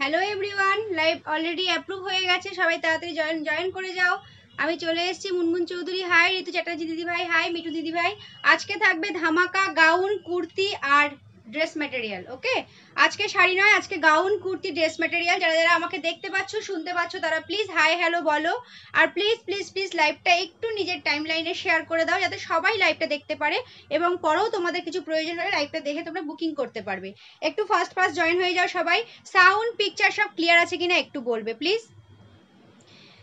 Hello everyone live already approve হয়ে গেছে, সবাই তাড়াতাড়ি জয়েন জয়েন করে যাও। আমি চলে এসেছি মুনমুন চৌধুরী হাই ঋতু চ্যাটার্জি দিদিভাই হাই মিঠু দিদিভাই। আজকে থাকবে ধামাকা গাউন কুর্তি আর ড্রেস ম্যাটেরিয়াল ওকে আজকে শাড়ি নয়, আজকে গাউন কুর্তি ড্রেস ম্যাটেরিয়াল যারা যারা আমাকে দেখতে পাচ্ছ, শুনতে পাচ্ছ, তারা প্লিজ হাই হ্যালো বলো। আর প্লিজ প্লিজ প্লিজ লাইভটা একটু নিজের টাইম লাইনে শেয়ার করে দাও, যাতে সবাই লাইভটা দেখতে পারে এবং পরেও তোমাদের কিছু প্রয়োজন হলে লাইভটা দেখে তোমরা বুকিং করতে পারবে। একটু ফার্স্ট ফার্স্ট জয়েন হয়ে যাও সবাই। সাউন্ড পিকচার সব ক্লিয়ার আছে কিনা একটু বলবে প্লিজ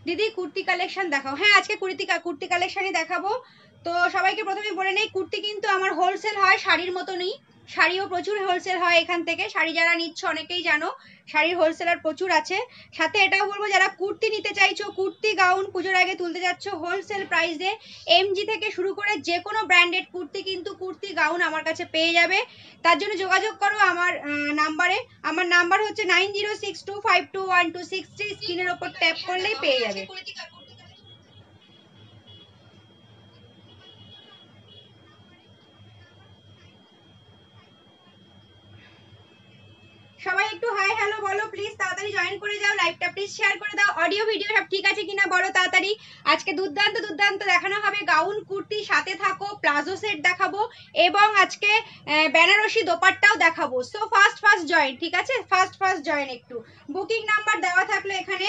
দিদি, কুর্তি কালেকশন দেখাও। হ্যাঁ আজকে কুর্তি কুর্তি কালেকশনই দেখাবো। তো সবাইকে প্রথমে বলে নেই, কুর্তি কিন্তু আমার হোলসেল হয়, শাড়ির মতনই। শাড়িও প্রচুর হোলসেল হয় এখান থেকে। শাড়ি যারা নিচ্ছ, অনেকেই জানো, শাড়ির হোলসেলার প্রচুর আছে। সাথে এটাও বলব, যারা কুর্তি নিতে চাইছো, কুর্তি গাউন পুজোর আগে তুলতে যাচ্ছ হোলসেল প্রাইসে এমজি থেকে শুরু করে যে কোনো ব্র্যান্ডেড কুর্তি কিন্তু কুর্তি গাউন আমার কাছে পেয়ে যাবে। তার জন্য যোগাযোগ করো আমার নাম্বারে আমার নাম্বার হচ্ছে nine zero six two five two one two six three স্ক্রিনের ওপর ট্যাপ করলেই পেয়ে যাবে। সবাই একটু হাই হ্যালো বলো প্লিজ তাড়াতাড়ি জয়েন করে যাও লাইভটা প্লিজ শেয়ার করে দাও অডিও ভিডিও সব ঠিক আছে কিনা বলো তাড়াতাড়ি। আজকে দুর্দান্ত দুর্দান্ত দেখানো হবে গাউন, কুর্তি, সাথে থাকো, প্লাজো সেট দেখাবো, এবং আজকে বেনারসি দোপাট্টাও দেখাবো। সো ফার্স্ট ফার্স্ট জয়েন ঠিক আছে? ফার্স্ট ফার্স্ট জয়েন একটু। বুকিং নাম্বার দেওয়া থাকল এখানে।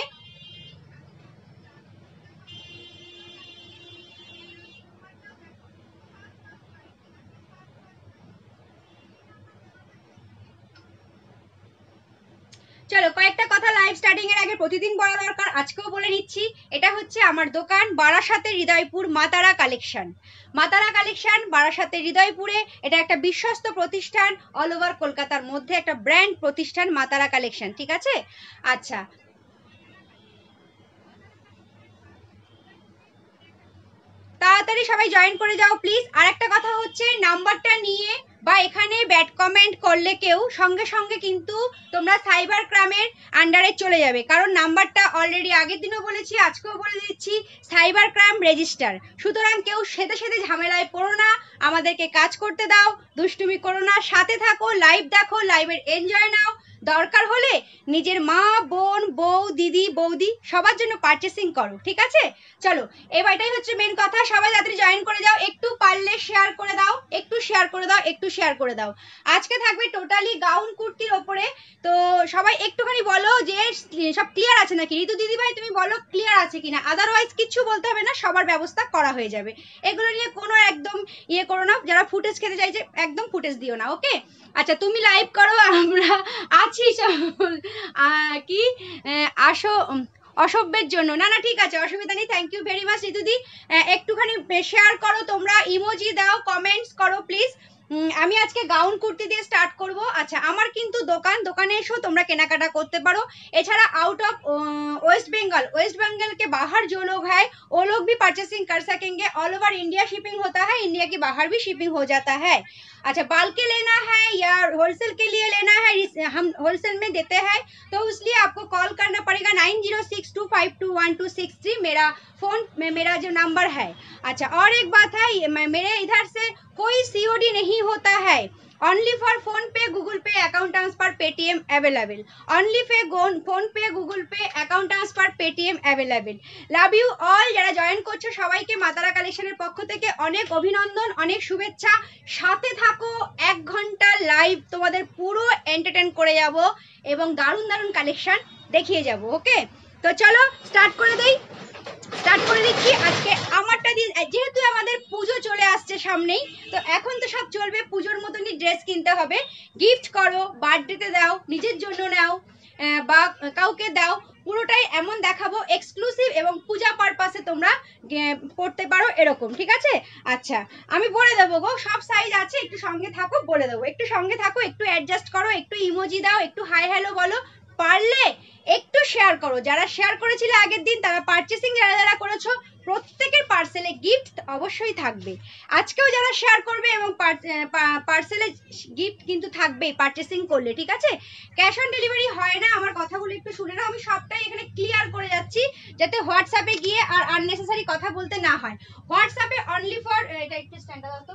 চলো কয়েকটা কথা লাইভ স্টার্টিং এর আগে প্রতিদিন বলা দরকার, আজকেও বলে নিচ্ছি, এটা হচ্ছে আমার দোকান বারাসাতে হৃদয়পুর মাতারা কালেকশন মাতারা কালেকশন বারাসাতে হৃদয়পুরে, এটা একটা বিশ্বস্ত প্রতিষ্ঠান অল ওভার কলকাতার মধ্যে, একটা ব্র্যান্ড প্রতিষ্ঠান মাতারা কালেকশন ঠিক আছে? আচ্ছা। তাড়াতাড়ি সবাই জয়েন করে যাও প্লিজ আর একটা কথা হচ্ছে নাম্বারটা নিয়ে বা এখানে ব্যাড কমেন্ট করলে কেউ, সঙ্গে সঙ্গে কিন্তু তোমরা সাইবার ক্রাইমের আন্ডারে চলে যাবে। কারণ নাম্বারটা অলরেডি আগের দিনও বলেছি, আজকেও বলে দিচ্ছি সাইবার ক্রাইম রেজিস্টার সুতরাং কেউ সেতে সেতে ঝামেলায় পড়ো না, আমাদেরকে কাজ করতে দাও, দুষ্টুমি করো না, সাথে থাকো লাইভ দেখো লাইভের এনজয় নাও। দরকার হলে নিজের মা, বোন, বউ, দিদি, বৌদি সবার জন্য পারচেসিং করো, ঠিক আছে? চলো, এবার এটাই হচ্ছে মেন কথা। সবাই তাড়াতাড়ি জয়েন করে যাও। একটু পারলে শেয়ার করে দাও, একটু শেয়ার করে দাও, একটু শেয়ার করে দাও। আজকে থাকবে টোটালি গাউন কুর্তির ওপরে। তো সবাই একটুখানি বলো যে সব ক্লিয়ার আছে নাকি? ঋতু দিদি ভাই তুমি বলো ক্লিয়ার আছে কিনা? আদারওয়াইজ কিচ্ছু বলতে হবে না, সবার ব্যবস্থা করা হয়ে যাবে। এগুলো নিয়ে কোনো একদম ইয়ে করো না। যারা ফুটেজ খেতে চাইছে, একদম ফুটেজ দিও না ওকে আচ্ছা তুমি লাইভ করো, আমরা আছি কি? আসো অসভ্যের জন্য। না না, ঠিক আছে, অসুবিধা নেই থ্যাংক ইউ ভেরি মাচ ঋতুদি। একটুখানি শেয়ার করো তোমরা ইমোজি দাও কমেন্টস করো প্লিজ আমি আজকে গাউন কুর্তি দিয়ে স্টার্ট করব আচ্ছা আমার কিন্তু দোকান দোকানে এসো তোমরা কেনাকাটা করতে পারো এছাড়া out of West Bengal West Bengal के बाहर जो लोग हैं वो लोग भी परचेसिंग कर सकेंगे ऑल ओवर इंडिया शिपिंग होता है इंडिया के बाहर भी शिपिंग हो जाता है अच्छा बाल के लेना है या होलसेल के लिए लेना है हम होलसेल में देते हैं तो इसलिए आपको कॉल करना पड़ेगा nine zero six two five two one two six three मेरा फोन में मेरा जो नंबर है अच्छा और एक बात है मेरे इधर से कोई सीओडी नहीं होता है only for phone pay google pay account transfer paytm available only for phone pay google pay account transfer paytm available love you all যারা জয়েন করছো সবাইকে মাতারা কালেকশনের পক্ষ থেকে অনেক অভিনন্দন অনেক শুভেচ্ছা সাথে থাকো এক ঘন্টা লাইভ তোমাদের পুরো এন্টারটেন করে যাব এবং দারুণ দারুণ কালেকশন দেখিয়ে যাব ওকে তো চলো স্টার্ট করে দেই স্টার্ট করে আজকে আমারটা দিয়ে যেহেতু আমাদের পুজো চলে আসছে সামনেই, তো এখন তো সব চলবে। পুজোর মতনই ড্রেস কিনতে হবে। গিফট করো বার্থডেতে দাও, নিজের জন্য নাও বা কাউকে দাও। পুরোটাই এমন দেখাবো এক্সক্লুসিভ এবং পূজা পারপাসে তোমরা পড়তে পারো এরকম, ঠিক আছে? আচ্ছা আমি বলে দেবো গো, সব সাইজ আছে, একটু সঙ্গে থাকো, বলে দেবো। একটু সঙ্গে থাকো, একটু অ্যাডজাস্ট করো, একটু ইমোজি দাও, একটু হাই হ্যালো বলো পারলে একটু শেয়ার করো। যারা শেয়ার করেছিলে আগের দিন, তারা পারচেসিং যারা যারা করেছ, প্রত্যেকের পার্সেলে গিফট অবশ্যই থাকবে। আজকেও যারা শেয়ার করবে এবং পার্সেলে গিফট কিন্তু থাকবেই পারচেসিং করলে, ঠিক আছে? ক্যাশ অন ডেলিভারি হয় না, আমার কথাগুলো একটু শুনে নাও। আমি সবটাই এখানে ক্লিয়ার করে যাচ্ছি, যাতে হোয়াটসঅ্যাপে গিয়ে আর আননেসেসারি কথা বলতে না হয়। হোয়াটসঅ্যাপে অনলি ফর এটা একটু স্ট্যান্ডার্ড তো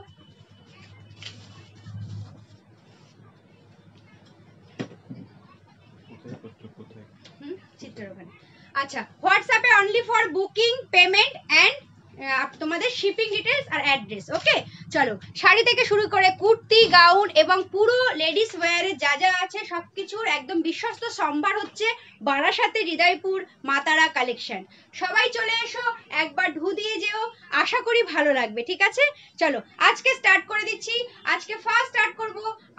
চিত্রের ওখানে। আচ্ছা হোয়াটসঅ্যাপে only for booking payment and তোমাদের শিপিং details আর অ্যাড্রেস ওকে চলো, শাড়ি থেকে শুরু করে কুর্তি, গাউন এবং পুরো লেডিস ওয়্যারের যা যা আছে সবকিছুর একদম বিশ্বস্ত সম্ভার হচ্ছে বারাসাতে হৃদয়পুর মাতারা কালেকশন। সবাই চলে এসো, একবার ঢু দিয়ে যেও, আশা করি ভালো লাগবে, ঠিক আছে? চলো, আজকে স্টার্ট করে দিচ্ছি। আজকে ফার্স্ট স্টার্ট করব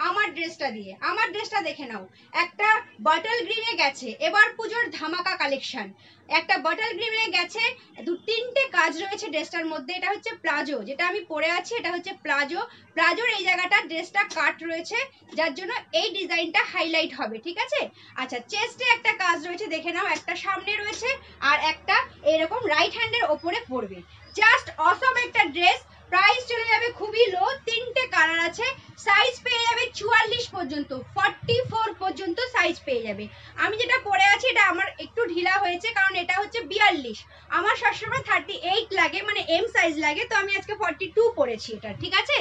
আমার ড্রেসটা দিয়ে। আমার ড্রেসটা দেখে নাও। একটা বটল গ্রিনে গেছে, এবার পুজোর ধামাকা কালেকশন একটা বটল গ্রিনে গেছে, দু তিনটে কাজ রয়েছে ড্রেসটার মধ্যে, এটা হচ্ছে প্লাজো যেটা আমি পরে আছি, এটা হচ্ছে প্লাজো প্লাজোর এই জায়গাটা ড্রেসটা কাট রয়েছে, যার জন্য এই ডিজাইনটা হাইলাইট হবে, ঠিক আছে? আচ্ছা চেস্টে একটা কাজ রয়েছে, দেখে নাও, একটা সামনে রয়েছে, আর একটা এরকম রাইট হ্যান্ডের ওপরে পড়বে। জাস্ট অসম একটা ড্রেস প্রাইস চলে যাবে খুবই লো তিনটে কালার আছে সাইজ পেয়ে যাবে চুয়াল্লিশ পর্যন্ত ফর্টি ফোর পর্যন্ত সাইজ পেয়ে যাবে। আমি যেটা পরে আছি, এটা আমার একটু ঢিলা হয়েছে, কারণ এটা হচ্ছে বিয়াল্লিশ। আমার সবসময় থার্টি এইট লাগে মানে এম সাইজ লাগে, তো আমি আজকে ফর্টি টু পরেছি এটা, ঠিক আছে?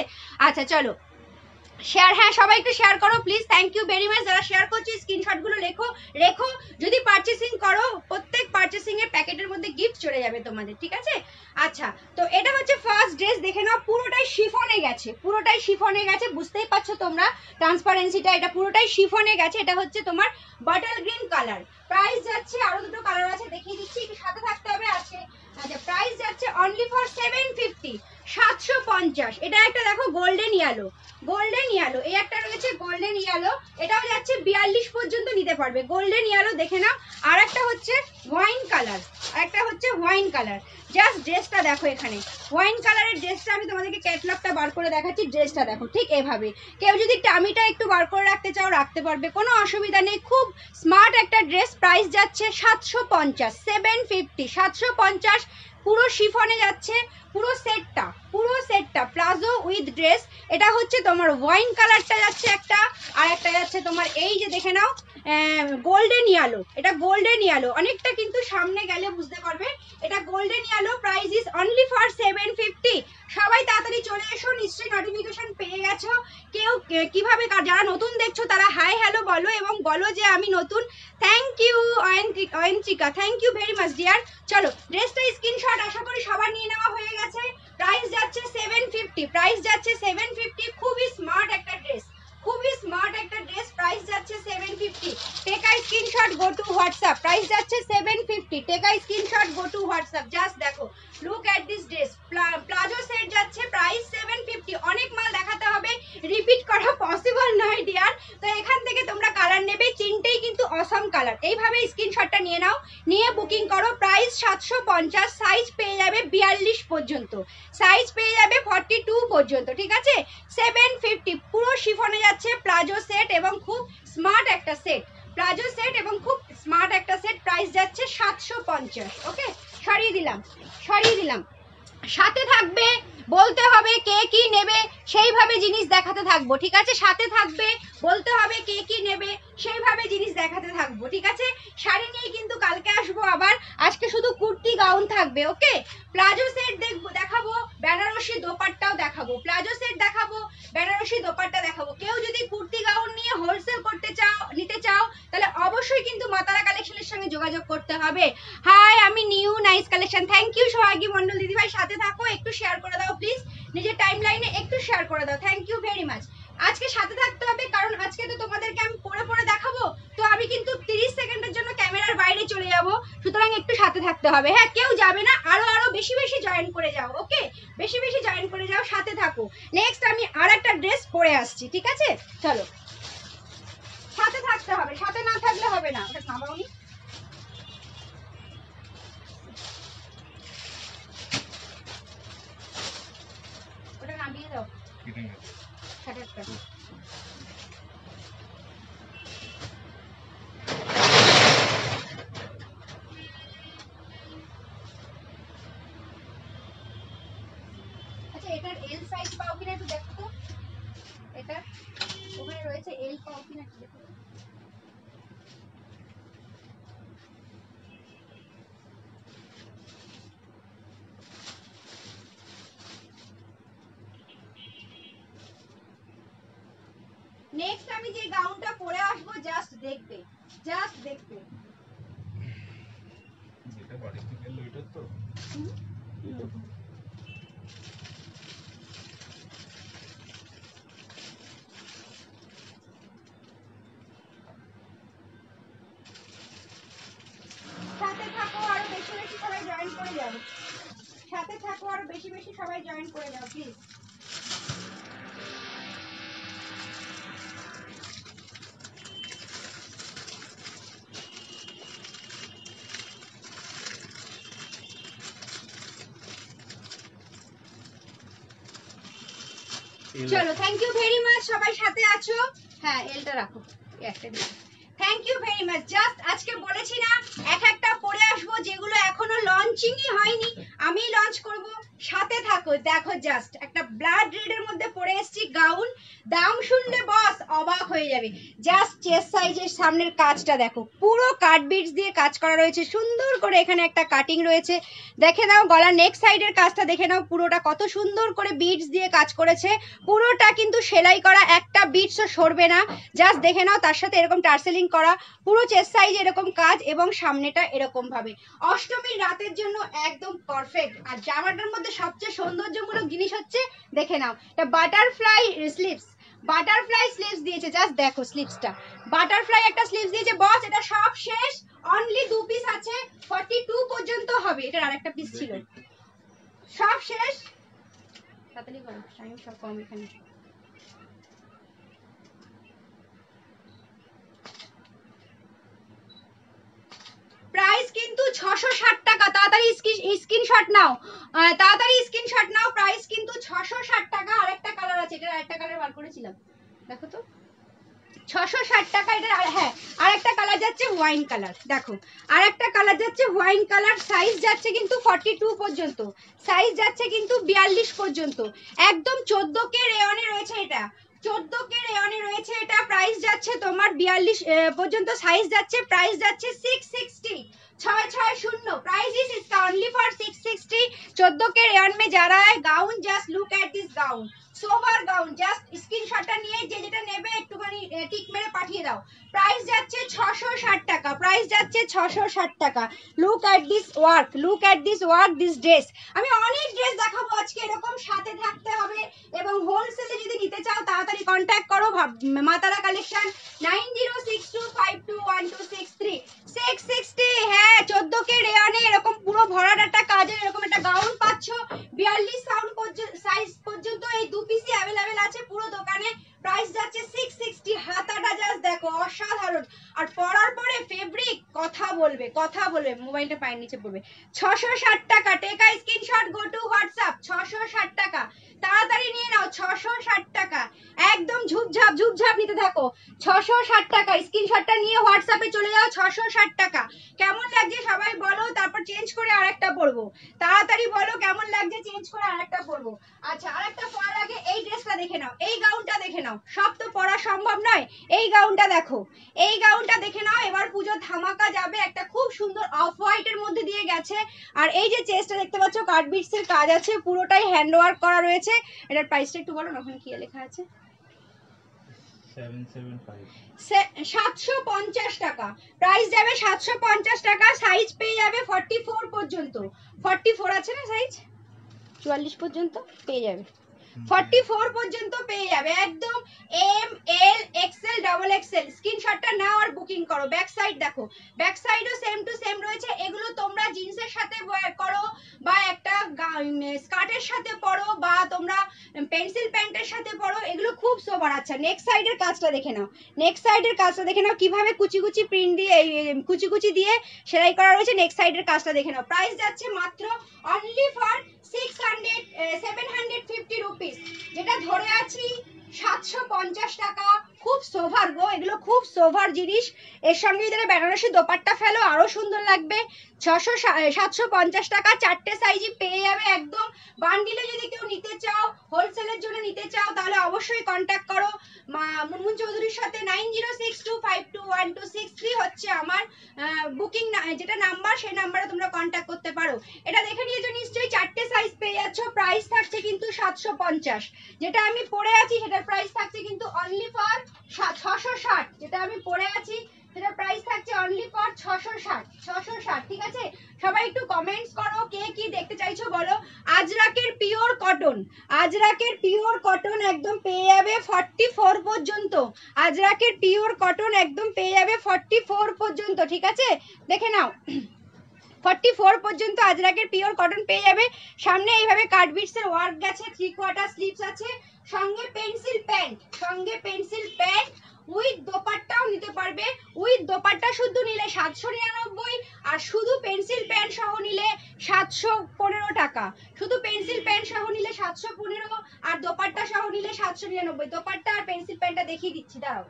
আচ্ছা চলো। শেয়ার হ্যাঁ সবাই একটু শেয়ার করো please thank you very much যারা শেয়ার করছ স্ক্রিনশটগুলো লেখো, রেখো। যদি পারচেসিং করো, প্রত্যেক পারচেসিং এর প্যাকেটের মধ্যে গিফট চলে যাবে তোমাদের, ঠিক আছে? আচ্ছা তো এটা হচ্ছে ফার্স্ট ড্রেস দেখে নাও, পুরোটাই শিফনে গেছে, পুরোটাই শিফনে গেছে, বুঝতেই পারছ তোমরা? ট্রান্সপারেন্সিটা এটা পুরোটাই শিফনে গেছে, এটা হচ্ছে তোমার বাটার গ্রিন কালার প্রাইস যাচ্ছে, আরও দুটো কালার আছে, দেখিয়ে দিচ্ছি সাথে থাকতে হবে আজকে। আচ্ছা প্রাইস যাচ্ছে অনলি ফর সেভেন ফিফটি সাতশো পঞ্চাশ। এটা একটা দেখো গোল্ডেন ইয়ালো গোল্ডেন ইয়ালো এই একটা রয়েছে গোল্ডেন ইয়ালো এটাও যাচ্ছে বিয়াল্লিশ পর্যন্ত নিতে পারবে। গোল্ডেন ইয়ালো দেখে নাও। আর একটা হচ্ছে ওয়াইন কালার আর একটা হচ্ছে ওয়াইন কালার জাস্ট ড্রেসটা দেখো এখানে। ওয়াইন কালারের ড্রেসটা আমি তোমাদেরকে ক্যাটলগটা বার করে দেখাচ্ছি। ড্রেসটা দেখো, ঠিক এভাবে। কেউ যদি টামিটা একটু বার করে রাখতে চাও, রাখতে পারবে। কোনো অসুবিধা নেই। খুব স্মার্ট একটা ড্রেস প্রাইস যাচ্ছে সাতশো পঞ্চাশ সেভেন ফিফটি সাতশো পঞ্চাশ পুরো শিফনে যাচ্ছে। পুরো সেটটা পুরো সেটটা, প্লাজো উইথ ড্রেস, এটা হচ্ছে তোমার ওয়াইন কালারটা যাচ্ছে একটা, আর একটা যাচ্ছে তোমার এই যে দেখে নাও গোল্ডেন ইয়ালো এটা গোল্ডেন ইয়ালো অনেকটা কিন্তু সামনে গেলে বুঝতে পারবে, এটা golden yellow price is only for seven fifty সবাই তাড়াতাড়ি চলে এসো, নিশ্চয়ই নোটিফিকেশন পেয়ে গেছো, কেউ কীভাবে যারা নতুন দেখছ, তারা হাই হ্যালো বলো, এবং বলো যে আমি নতুন thank you Ayantika thank you very much dear চলো ড্রেসটা স্ক্রিনশট আশা করি সবার নিয়ে নেওয়া হয়ে গেছে। প্রাইস যাচ্ছে সেভেন ফিফটি প্রাইস যাচ্ছে সেভেন ফিফটি খুবই স্মার্ট একটা ড্রেস খুবই স্মার্ট একটা ড্রেস প্রাইস যাচ্ছে সেভেন ফিফটি টেকা screenshot go to WhatsApp price যাচ্ছে সেভেন ফিফটি টেকা screenshot go to WhatsApp just দেখো look at this dress palazzo set যাচ্ছে প্রাইস সেভেন ফিফটি অনেক মাল দেখাতে হবে। রিপিট করা পসিবল নয় ডিয়ার তো এখান থেকে তোমরা কালার নেবে, তিনটেই কিন্তু অসম কালার এইভাবে স্ক্রিনশটটা নিয়ে নাও। নিয়ে বুকিং করো প্রাইস সাতশো পঞ্চাশ সাইজ পেয়ে যাবে বিয়াল্লিশ পর্যন্ত। সাইজ পেয়ে যাবে ফর্টি টু পর্যন্ত, ঠিক আছে? সেভেন ফিফটি পুরো শিফনে যাচ্ছে প্লাজো সেট এবং খুব স্মার্ট একটা সেট প্লাজো সেট এবং খুব স্মার্ট একটা সেট প্রাইস যাচ্ছে সাতশো পঞ্চাশ ওকে সরিয়ে দিলাম সরিয়ে দিলাম। সাথে থাকবে বলতে হবে কে কি নেবে, সেইভাবে জিনিস দেখাতে থাকব, ঠিক আছে? সাথে থাকবে, বলতে হবে কে কি নেবে, সেইভাবে জিনিস দেখাতে থাকব, ঠিক আছে? শাড়ি নিয়ে কিন্তু কালকে আসব আবার, আজকে শুধু কুর্তি, গাউন থাকবে, ওকে? প্লাজো সেট দেখব, দেখাবো, বেনারসি দোপাট্টাও দেখাবো, প্লাজো সেট দেখাবো, বেনারসি দোপাট্টা দেখাবো। কেউ যদি কুর্তি, গাউন নিয়ে হোলসেল করতে চাও, নিতে অবশ্যই কিন্তু মাতারা কালেকশনের সঙ্গে যোগাযোগ করতে হবে। হাই আমি new nice collection thank you Sohagi Mondal দিদিভাই, সাথে থাকো, একটু শেয়ার করে দাও প্লিজ নিজের টাইম লাইনে একটু শেয়ার করে দাও। থ্যাংক ইউ ভেরি মাচ আজকে সাথে থাকতে হবে, কারণ আজকে তো তোমাদেরকে আমি পরে পরে দেখাবো। তো আমি কিন্তু তিরিশ সেকেন্ডের জন্য ক্যামেরার বাইরে চলে যাব। সুতরাং একটু সাথে থাকতে হবে। হ্যাঁ কেউ যাবে না। আরও আরও বেশি বেশি জয়েন করে যাও ওকে বেশি বেশি জয়েন করে যাও, সাথে থাকো। নেক্সট আমি আর একটা ড্রেস পরে আসছি, ঠিক আছে? চলো। সাথে থাকতে হবে সাথে না থাকলে হবে না। ওটা ওটা নামিয়ে দাও। আচ্ছা এটার এল সাইজ পাও কিনা একটু দেখো তো। এটার ওখানে রয়েছে এল পাও কিনা একটু দেখো তো। নেক্সট আমি যে গাউনটা পরে আসব জাস্ট দেখবে জাস্ট দেখবে। এটা বাড়ি থেকে লইটার তো? সাথে থাকো আরও বেশি বেশি সবাই জয়েন করে যাও। সাথে থাকো আরও বেশি বেশি সবাই জয়েন করে যাও প্লিজ চলো থ্যাংক ইউ ভেরি মাচ সবাই সাথে আছো। হ্যাঁ এলটা রাখো। একটা thank you very much just আজকে বলেছি না, এক একটা পরে আসব, যেগুলো এখনও লঞ্চিংই হয়নি, আমি লঞ্চ করব। সাথে থাকো, দেখো জাস্ট একটা ব্লাড রেডের মধ্যে পরে এসেছি গাউন দাম শুনলে বস অবাক হয়ে যাবে। জাস্ট চেস্ট সাইজের সামনের কাজটা দেখো। পুরো কাট বিটস দিয়ে কাজ করা রয়েছে। সুন্দর করে এখানে একটা কাটিং রয়েছে। দেখে নাও, গলার নেক সাইডের কাজটা দেখে নাও। পুরোটা কত সুন্দর করে বিটস দিয়ে কাজ করেছে। পুরোটা কিন্তু সেলাই করা, একটা বিটসও সরবে না। জাস্ট দেখে নাও, তার সাথে এরকম টার্সেলিং করা। পুরো চেস্ট সাইজ এরকম কাজ এবং সামনেটা এরকম ভাবে। অষ্টমীর রাতের জন্য একদম পারফেক্ট আর জামাটার মধ্যে সবচেয়ে সৌন্দর্যমূলক জিনিস হচ্ছে, দেখে নাও, এটা বাটারফ্লাই স্লিভস বাটারফ্লাই স্লিপস দিয়েছে জাস্ট দেখো স্লিভসটা বাটারফ্লাই একটা স্লিপস দিয়েছে বস এটা সব শেষ। অনলি দু পিস আছে 42 পর্যন্ত হবে। এটার আরেকটা পিস ছিল। সব শেষ। তাড়াতাড়ি করো টাইম সব কম এখানে। প্রাইস কিন্তু ছশো ষাট টাকা। তাড়াতাড়ি স্ক্রিনশট নাও। তাড়াতাড়ি স্ক্রিনশট নাও। প্রাইস কিন্তু ছশো ষাট টাকা। আরেকটা কালার আছে। এটা আরেকটা কালার বার করেছিলাম। দেখো তো। ছশো ষাট টাকা এটা হ্যাঁ আরেকটা কালার যাচ্ছে ওয়াইন কালার দেখো, আরেকটা কালার যাচ্ছে ওয়াইন কালার সাইজ যাচ্ছে কিন্তু ফর্টি টু পর্যন্ত। সাইজ যাচ্ছে কিন্তু বিয়াল্লিশ পর্যন্ত। একদম চোদ্দ কে রেয়নে রয়েছে এটা। চোদ্দ কে রেয়নে রয়েছে, এটা প্রাইস যাচ্ছে তোমার বিয়াল্লিশ পর্যন্ত সাইজ যাচ্ছে প্রাইস যাচ্ছে সিক্স সিক্সটি ছয় ছয় শূন্য। Price is is only for six sixty চোদ্দ কে রেয়ন মে যা রা gown just look at this gown sober gown just স্ক্রিনশটটা নিয়ে যে যেটা নেবে, একটুখানি টিক মেরে পাঠিয়ে দাও। প্রাইস যাচ্ছে ছশো ষাট টাকা। প্রাইস যাচ্ছে ছশো ষাট টাকা। Look at this work look at this work this dress আমি অনেক ড্রেস দেখাবো আজকে, এরকম সাথে থাকতে হবে। এবং হোলসেলে যদি নিতে চাও, তাড়াতাড়ি কন্ট্যাক্ট করো মাতারা collection nine zero six two five two one two six three. হ্যাঁ চোদ্দ কে রেয়ানে পুরো ভরাট বিয়াল্লিশ সাউন্ড অ্যাভেলেবেল আছে পুরো দোকানে। প্রাইস যাচ্ছে সিক্স সিক্সটি হাতাটা জাস্ট দেখো, অসাধারণ। আর পরার পরে ফেব্রিক কথা বলবে কথা বলবে, মোবাইলটা পায়ের নিচে পড়বে। ছশো ষাট টাকা take a screenshot go to WhatsApp ছশো ষাট টাকা। তাড়াতাড়ি নিয়ে নাও, ছশো ষাট টাকা। একদম ঝুপঝাপ ঝুপঝাপ নিতে থাকো। ছশো ষাট টাকা, স্ক্রিনশটটা নিয়ে হোয়াটসঅ্যাপে চলে যাও, ছশো ষাট টাকা। কেমন লাগছে সবাই বলো, তারপর চেঞ্জ করে আরেকটা পরবো। তাড়াতাড়ি বলো, কেমন লাগছে চেঞ্জ করে আরেকটা পরবো। আচ্ছা আরেকটা পরার আগে এই ড্রেসটা দেখে নাও, এই গাউনটা দেখে নাও। সব তো পরা সম্ভব নয়, এই গাউনটা দেখো। এই গাউনটা দেখে নাও, এবার পুজো ধামাকা যাবে, একটা খুব সুন্দর অফ হোয়াইটের মধ্যে দিয়ে গেছে। আর এই যে চেস্টটা দেখতে পাচ্ছ এর কাজ আছে, পুরোটাই হ্যান্ড ওয়ার্ক করা রয়েছে। এটার প্রাইসটা একটু বলো না ওখানে কি লেখা আছে? সেভেন সেভেন ফাইভ সাতশো পঞ্চাশ টাকা। প্রাইস যাবে সাতশো পঞ্চাশ টাকা সাইজ পেয়ে যাবে ফর্টি ফোর পর্যন্ত। ফর্টি ফোর আছে না সাইজ চুয়াল্লিশ পর্যন্ত পেয়ে যাবে। ফর্টি ফোর পর্যন্ত পেয়ে যাবে। একদম M L XL double XL স্ক্রিনশটটা নাও আর বুকিং করো। ব্যাক সাইড দেখো। ব্যাক সাইডও সেম টু সেম রয়েছে। এগুলো তোমরা জিন্সের সাথে করো বা একটা স্কার্টের সাথে পরো বা তোমরা পেন্সিল প্যান্টের সাথে পরো। এগুলো খুব সোবার আচ্ছা। নেক্সট সাইডের কাজটা দেখে নাও। নেক্সট সাইডের কাজটা দেখে নাও। কীভাবে কুচি কুচি প্রিন্ট দিয়ে কুচি কুচি দিয়ে সেলাই করা রয়েছে। নেক্সট সাইডের কাজটা দেখে নাও। প্রাইস যাচ্ছে মাত্র only for six hundred seven hundred fifty rupees যেটা ধরে আছি সাতশো পঞ্চাশ টাকা। খুব সোভার গো, এগুলো খুব সোভার জিনিস। এর সঙ্গে যদি বেনারসি দোপাট্টা ফেলো আরও সুন্দর লাগবে। ছশো সাতশো পঞ্চাশ টাকা, চারটে সাইজই পেয়ে যাবে একদম। বান্ডিলে যদি কেউ নিতে চাও হোলসেলের জন্য নিতে চাও, তাহলে অবশ্যই কন্ট্যাক্ট করো। মুনমুন চৌধুরীর সাথে nine zero six two five two one two six three হচ্ছে আমার বুকিং যেটা নাম্বার সেই নাম্বারে তোমরা কন্ট্যাক্ট করতে পারো। এটা দেখে নিয়েছো নিশ্চয়ই, চারটে সাইজ পেয়ে যাচ্ছ প্রাইস থাকছে কিন্তু সাতশো পঞ্চাশ। যেটা আমি পরে আছি সেটার প্রাইস থাকছে কিন্তু অনলি ফর ছশো ষাট, যেটা আমি পরে আছি, সেটার প্রাইস থাকছে অনলি ফর ছশো ষাট ছশো ষাট, ঠিক আছে? সবাই একটু কমেন্টস করো, কে কি দেখতে চাইছো বলো? আজরাকের পিওর কটন আজরাকের পিওর কটন একদম পেয়ে যাবে ফর্টি ফোর পর্যন্ত, আজরাকের পিওর কটন একদম পেয়ে যাবে ফর্টি ফোর পর্যন্ত, ঠিক আছে? দেখে নাও ফর্টি ফোর পর্যন্ত আজরাকের পিওর কটন পেয়ে যাবে। সামনে এইভাবে কাটবিটস এর ওয়ার্ক গেছে থ্রি কোয়ার্টার স্লিভস আছে সঙ্গে পেন্সিল প্যান্ট, সঙ্গে পেন্সিল প্যান্ট, উইথ দোপাট্টাও নিতে পারবে। উইথ দোপাট্টা শুধু নিলে সাতশো নিরানব্বই, আর শুধু পেন্সিল প্যান্ট সহ নিলে সাতশো পনেরো টাকা। শুধু পেন্সিল প্যান্ট সহ নিলে সাতশো পনেরো, আর দোপাট্টা সহ নিলে সাতশো নিরানব্বই। দোপাট্টা আর পেন্সিল প্যান্টটা দেখিয়ে দিচ্ছি, দাঁড়াও।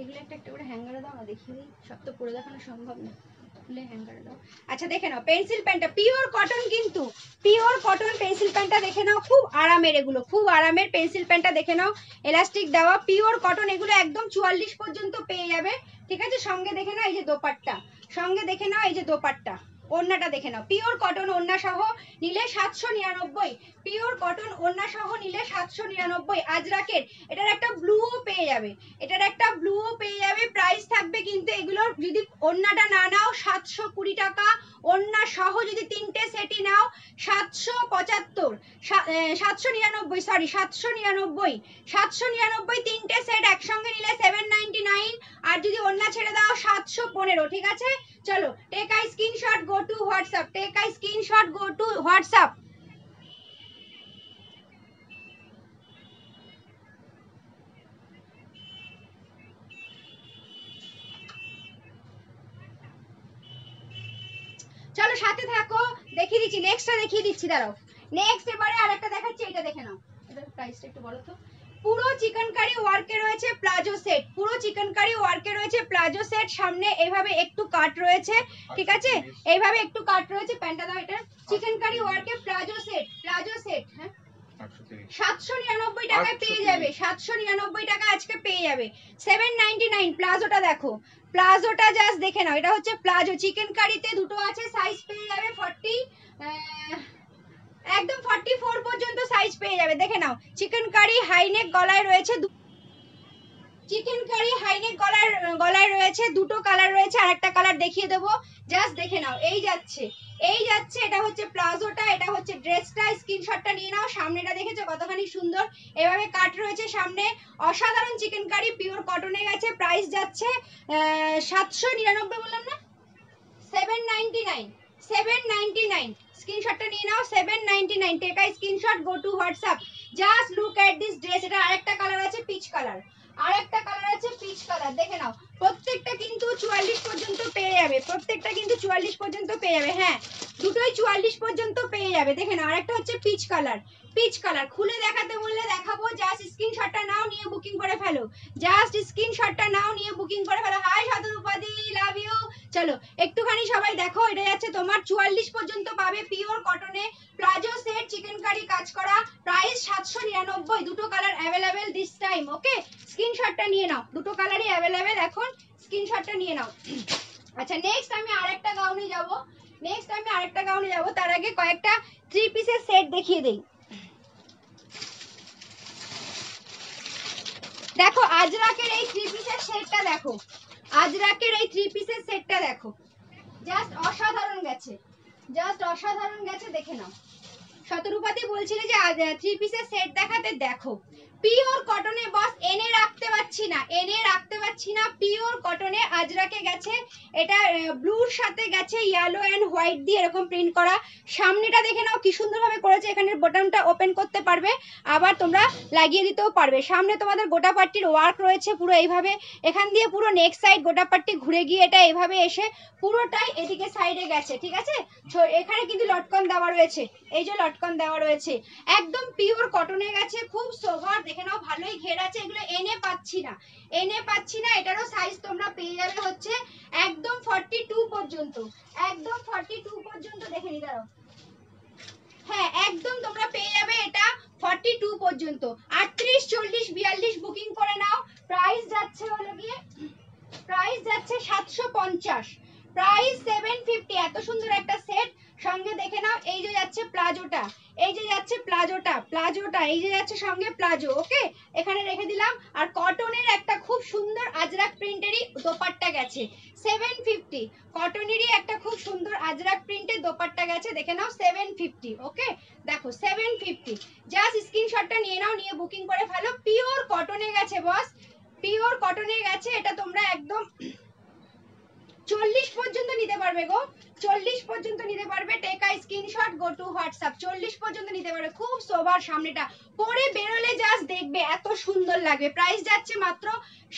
এগুলো একটা একটা করে হ্যাঙ্গারে দাও না দিই। সব তো পরে দেখানো সম্ভব না। খুলে হ্যাঙ্গারে দাও। আচ্ছা দেখে নাও পেন্সিল প্যান্টটা পিওর কটন কিন্তু পিওর কটন পেন্সিল প্যান্টটা দেখে নাও, খুব আরামের এগুলো, খুব আরামের পেন্সিল প্যান্টটা দেখে নাও। এলাস্টিক দেওয়া পিওর কটন এগুলো একদম চুয়াল্লিশ পর্যন্ত পেয়ে যাবে। ঠিক আছে, সঙ্গে দেখে নাও এই যে দোপাট্টা, সঙ্গে দেখে নাও এই যে দোপাট্টা। ওড়নাটা দেখে নাও। পিওর কটন ওড়না সহ নিলে সাতশো নিরানব্বই। পিওর কটন ওড়না সহ নিলে সাতশো নিরানব্বই। আজরাকের, এটার একটা ব্লুও পেয়ে যাবে। এটার একটা ব্লুও পেয়ে যাবে প্রাইস থাকবে কিন্তু এগুলোর যদি ওড়নাটা না নাও, সাতশো কুড়ি টাকা। ওড়না সহ যদি তিনটে সেটই নাও, সাতশো পঁচাত্তর। সাতশো নিরানব্বই সরি সাতশো নিরানব্বই। সাতশো নিরানব্বই তিনটে সেট একসঙ্গে নিলে সেভেন নাইনটি নাইন আর যদি ওড়না ছেড়ে দাও, সাতশো পনেরো, ঠিক আছে? চলো take a screenshot go to WhatsApp take a screenshot go to WhatsApp চলো, সাথে থাকো, দেখিয়ে দিচ্ছি নেক্সটটা দেখিয়ে দিচ্ছি, দাঁড়াও। নেক্সট এবারে আরেকটা দেখাচ্ছি এটা দেখে নাও। এটার প্রাইসটা একটু বলো তো। পুরো চিকেন কারি ওয়ার্কে রয়েছে প্লাজো সেট। পুরো চিকেন কারি ওয়ার্কে রয়েছে প্লাজো সেট। সামনে এইভাবে একটু কাট রয়েছে ঠিক আছে? এইভাবে একটু কাট রয়েছে প্যান্টটা দাও এটা। চিকেন কারি ওয়ার্কে প্লাজো সেট প্লাজো সেট হ্যাঁ? সাতশো নিরানব্বই টাকায় পেয়ে যাবে সাতশো নিরানব্বই টাকা আজকে পেয়ে যাবে। সেভেন নাইনটি নাইন প্লাজোটা দেখো। প্লাজোটা জাস্ট দেখে নাও এটা হচ্ছে প্লাজো। চিকেন কারিতে দুটো আছে সাইজ পেয়ে যাবে ফর্টি একদম ফর্টি ফোর পর্যন্ত সাইজ পেয়ে যাবে। দেখে নাও চিকেন কারি হাইনেক গলায় রয়েছে চিকেন কারি হাইনেক গলার গলায় রয়েছে দুটো কালার রয়েছে আর একটা কালার দেখিয়ে দেবো। জাস্ট দেখে নাও, এই যাচ্ছে এই যাচ্ছে, এটা হচ্ছে প্লাজোটা, এটা হচ্ছে ড্রেসটা। স্ক্রিনশটটা নিয়ে নাও, সামনেটা দেখেছ কতখানি সুন্দর। এভাবে কাট রয়েছে সামনে। অসাধারণ চিকেন কারি পিওর কটনে গেছে প্রাইস যাচ্ছে সাতশো নিরানব্বই বললাম না? Seven ninety nine seven ninety nine স্ক্রিনশটটা নিয়ে নাও seven ninety nine take a screenshot go to WhatsApp just look at this dress এটা আরেকটা কালার আছে পিচ কালার আরেকটা কালার আছে পিচ কালার দেখে নাও, প্রত্যেকটা কিন্তু চুয়াল্লিশ পর্যন্ত পেয়ে যাবে। প্রত্যেকটা কিন্তু চুয়াল্লিশ পর্যন্ত পেয়ে যাবে হ্যাঁ। দুটোই চুয়াল্লিশ পর্যন্ত পেয়ে যাবে। দেখে নাও, আরেকটা হচ্ছে পিচ কালার পিচ কালার খুলে দেখাতে বললে দেখাবো জাস্ট স্ক্রিনশটটা নাও নিয়ে বুকিং করে ফেলো। জাস্ট স্ক্রিনশটটা নাও নিয়ে বুকিং করে ফেলো। হাই সাধুরূপাদি লাভ ইউ চলো, একটুখানি সবাই দেখো, এটা যাচ্ছে তোমার চুয়াল্লিশ পর্যন্ত পাবে পিওর কটনে প্লাজো সেট চিকেন কারি কাজ করা। প্রাইস সাতশো নিরানব্বই, দুটো colour available this time okay স্ক্রিনশটটা নিয়ে নাও, দুটো কালারই অ্যাভেলেবেল এখন। স্ক্রিনশটটা নিয়ে নাও। আচ্ছা নেক্সট আমি আরেকটা গাউনে যাব। নেক্সট আমি আরেকটা গাউনে যাব। তার আগে কয়েকটা থ্রি পিসের সেট দেখিয়ে দেই। দেখো, আজরাকের এই থ্রি পিসের সেটটা দেখো। আজরাকের এই থ্রি পিসের সেটটা দেখো। জাস্ট অসাধারণ গেছে। জাস্ট অসাধারণ গেছে, দেখে নাও। শতরূপাতে বলছিলে যে থ্রি পিসের সেট দেখাতে দেখো। পিওর কটনে বস, এনে রাখতে পারছি না, এনে রাখতে পারছি না। পিওর কটনে আজরাকে গেছে, এটা ব্লুর সাথে গেছে ইয়েলো এন্ড হোয়াইট দিয়ে এরকম প্রিন্ট করা। সামনেটা দেখে নাও, কি সুন্দরভাবে করেছে, এখানের বোটামটা ওপেন করতে পারবে, আবার তোমরা লাগিয়ে দিতেও পারবে। সামনে তোমাদের গোটা পাট্টির ওয়ার্ক রয়েছে পুরো এইভাবে, এখান দিয়ে পুরো নেক সাইড গোটা পাট্টি ঘুরে গিয়ে এটা এইভাবে এসে পুরোটাই এদিকে সাইডে গেছে, ঠিক আছে? এখানে কিন্তু লটকন দেওয়া রয়েছে, এই যে লটকন দেওয়া রয়েছে, একদম পিওর কটনে গেছে, খুব সোভার দেখে নাও, ভালোই ঘের আছে, এগুলো এনে পাচ্ছি না। এনে পাচ্ছি না, এটারও সাইজ তোমরা পেয়ে যাবে হচ্ছে একদম ফর্টি টু পর্যন্ত। একদম ফর্টি টু পর্যন্ত দেখে নি দাঁড়াও। হ্যাঁ একদম তোমরা পেয়ে যাবে এটা ফর্টি টু পর্যন্ত। আটত্রিশ, চল্লিশ, বিয়াল্লিশ বুকিং করে নাও। প্রাইস যাচ্ছে হলো গিয়ে প্রাইস যাচ্ছে সাতশো পঞ্চাশ। প্রাইস সেভেন ফিফটি এত সুন্দর একটা সেট সঙ্গে দেখে নাও, এই যে যাচ্ছে প্লাজোটা এই যে যাচ্ছে প্লাজোটা প্লাজোটা, এই যে যাচ্ছে সঙ্গে প্লাজো ওকে এখানে রেখে দিলাম। আর কটনের একটা খুব সুন্দর আজরাক প্রিন্টেরই দোপাট্টা গেছে। সেভেন ফিফটি কটনেরই একটা খুব সুন্দর আজরাক প্রিন্টের দোপাট্টা গেছে। দেখে নাও সেভেন ফিফটি ওকে দেখো সেভেন ফিফটি জাস্ট স্ক্রিনশটটা নিয়ে নাও, নিয়ে বুকিং করে ফেলো। পিওর কটনে গেছে বস পিওর কটনে গেছে, এটা তোমরা একদম চল্লিশ পর্যন্ত নিতে পারবে গো। চল্লিশ পর্যন্ত নিতে পারবে। Take a screenshot go to WhatsApp চল্লিশ পর্যন্ত নিতে পারবে। খুব সোবার সামনেটা। পরে বেরোলে জাস্ট দেখবে এত সুন্দর লাগবে। প্রাইস যাচ্ছে মাত্র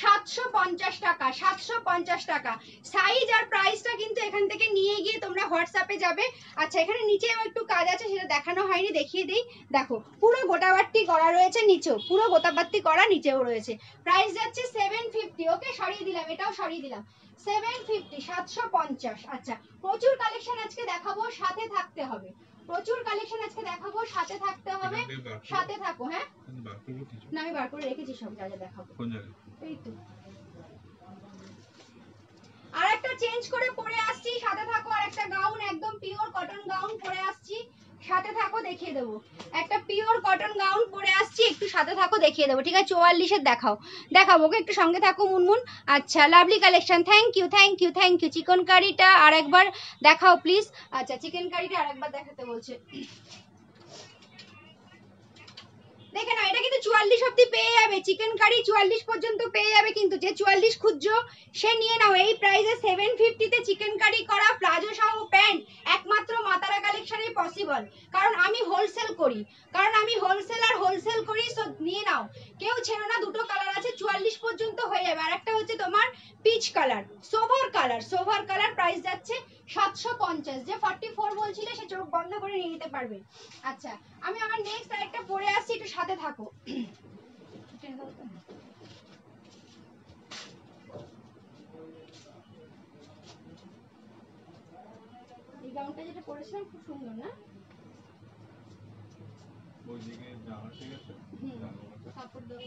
সাতশো পঞ্চাশ টাকা, সাতশো পঞ্চাশ টাকা। সাইজ আর প্রাইসটা কিন্তু এখান থেকে নিয়ে গিয়ে তোমরা হোয়াটসঅ্যাপে যাবে। আচ্ছা এখানে নিচেও একটু কাজ আছে, সেটা দেখানো হয়নি, দেখিয়ে দিই। দেখো, পুরো গোটাবাট্টি করা রয়েছে নিচেও। পুরো গোটাবাট্টি করা নিচেও রয়েছে। প্রাইস যাচ্ছে সেভেন ফিফটি ওকে সরিয়ে দিলাম, এটাও সরিয়ে দিলাম। সেভেন ফিফটি সাতশো পঞ্চাশ। আচ্ছা প্রচুর কালেকশন আজকে দেখাবো সাথে থাকতে হবে প্রচুর কালেকশন আজকে দেখাবো সাথে থাকতে হবে? সাথে থাকো হ্যাঁ? না আমি বার করে রেখেছি সব যা যা দেখাবো? এই তো আর একটা চেঞ্জ করে পরে আসছি সাথে থাকো আর একটা গাউন একদম পিওর কটন গাউন পরে আসছি সাথে থাকো, দেখিয়ে দেবো। একটা পিওর কটন গাউন পরে আসছি, একটু সাথে থাকো, দেখিয়ে দেবো, ঠিক আছে? চুয়াল্লিশের দেখাও। দেখাবো, ওকে? একটু সঙ্গে থাকো, মুনমুন। আচ্ছা lovely collection thank you thank you thank you chicken কারিটা আর একবার দেখাও প্লিজ আচ্ছা চিকেন কারিটা আর একবার দেখাতে বলছে। চুয়াল্লিশ অব্দি পেয়ে যাবে। চিকেন কারি চুয়াল্লিশ পর্যন্ত পেয়ে যাবে কিন্তু যে চুয়াল্লিশ খুঁজছো সে নিয়ে নাও। এই প্রাইসে সেভেন ফিফটিতে চিকেন কারি করা প্লাজো সহ প্যান্ট একমাত্র মাতারা কালেকশনে পসিবল কারণ আমি হোলসেল করি। কারণ আমি হোলসেল আর হোলসেল করি সো নিয়ে নাও। কেউ ছেড়ো না, দুটো কালার আছে, চুয়াল্লিশ পর্যন্ত হয়ে যাবে। আর একটা হচ্ছে তোমার peach colour sober colour sober colour price যাচ্ছে সাতশো পঞ্চাশ। যে ফর্টি ফোর বলছিলে, সে চোখ বন্ধ করে নিয়ে নিতে পারবে। আচ্ছা আমি আমার নেক্সট আরেকটা পরে আসছি, একটু সাথে থাকো। এই গাউনটা যেটা পরেছিলাম খুব সুন্দর না ওইদিকে জামা ঠিক আছে? হুম। কাপড় দেওয়া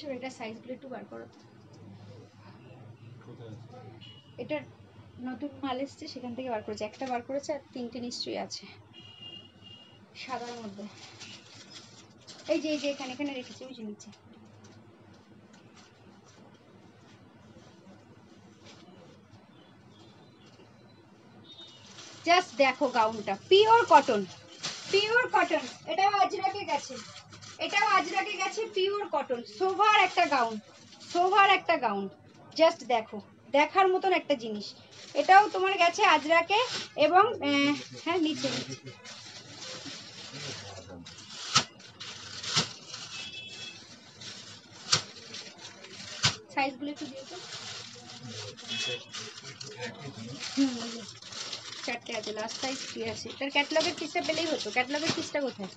চলো এটা সাইজগুলো একটু বার করো? এটার নতুন মাল এসছে সেখান থেকে বার করেছে। একটা বার করেছে আর তিনটে নিশ্চয়ই আছে। সাদার মধ্যে। এই যে এই যে এখানে এখানে রেখেছি ওই যে নিচে। জাস্ট দেখো গাউনটা পিওর কটন পিওর কটন এটা আজরাকে গেছে। এটাও আজরাকে গেছে পিওর কটন সোভার একটা গাউন সোভার একটা গাউন জাস্ট দেখো, দেখার মতন একটা জিনিস। এটাও তোমার গেছে আজরাকে এবং হ্যাঁ নিচে। সাইজগুলো চারটে আছে লাস্ট সাইজ কি আছে? এটার ক্যাটলগের পিসটা পেলেই হতো। ক্যাটলগের পিসটা কোথায়?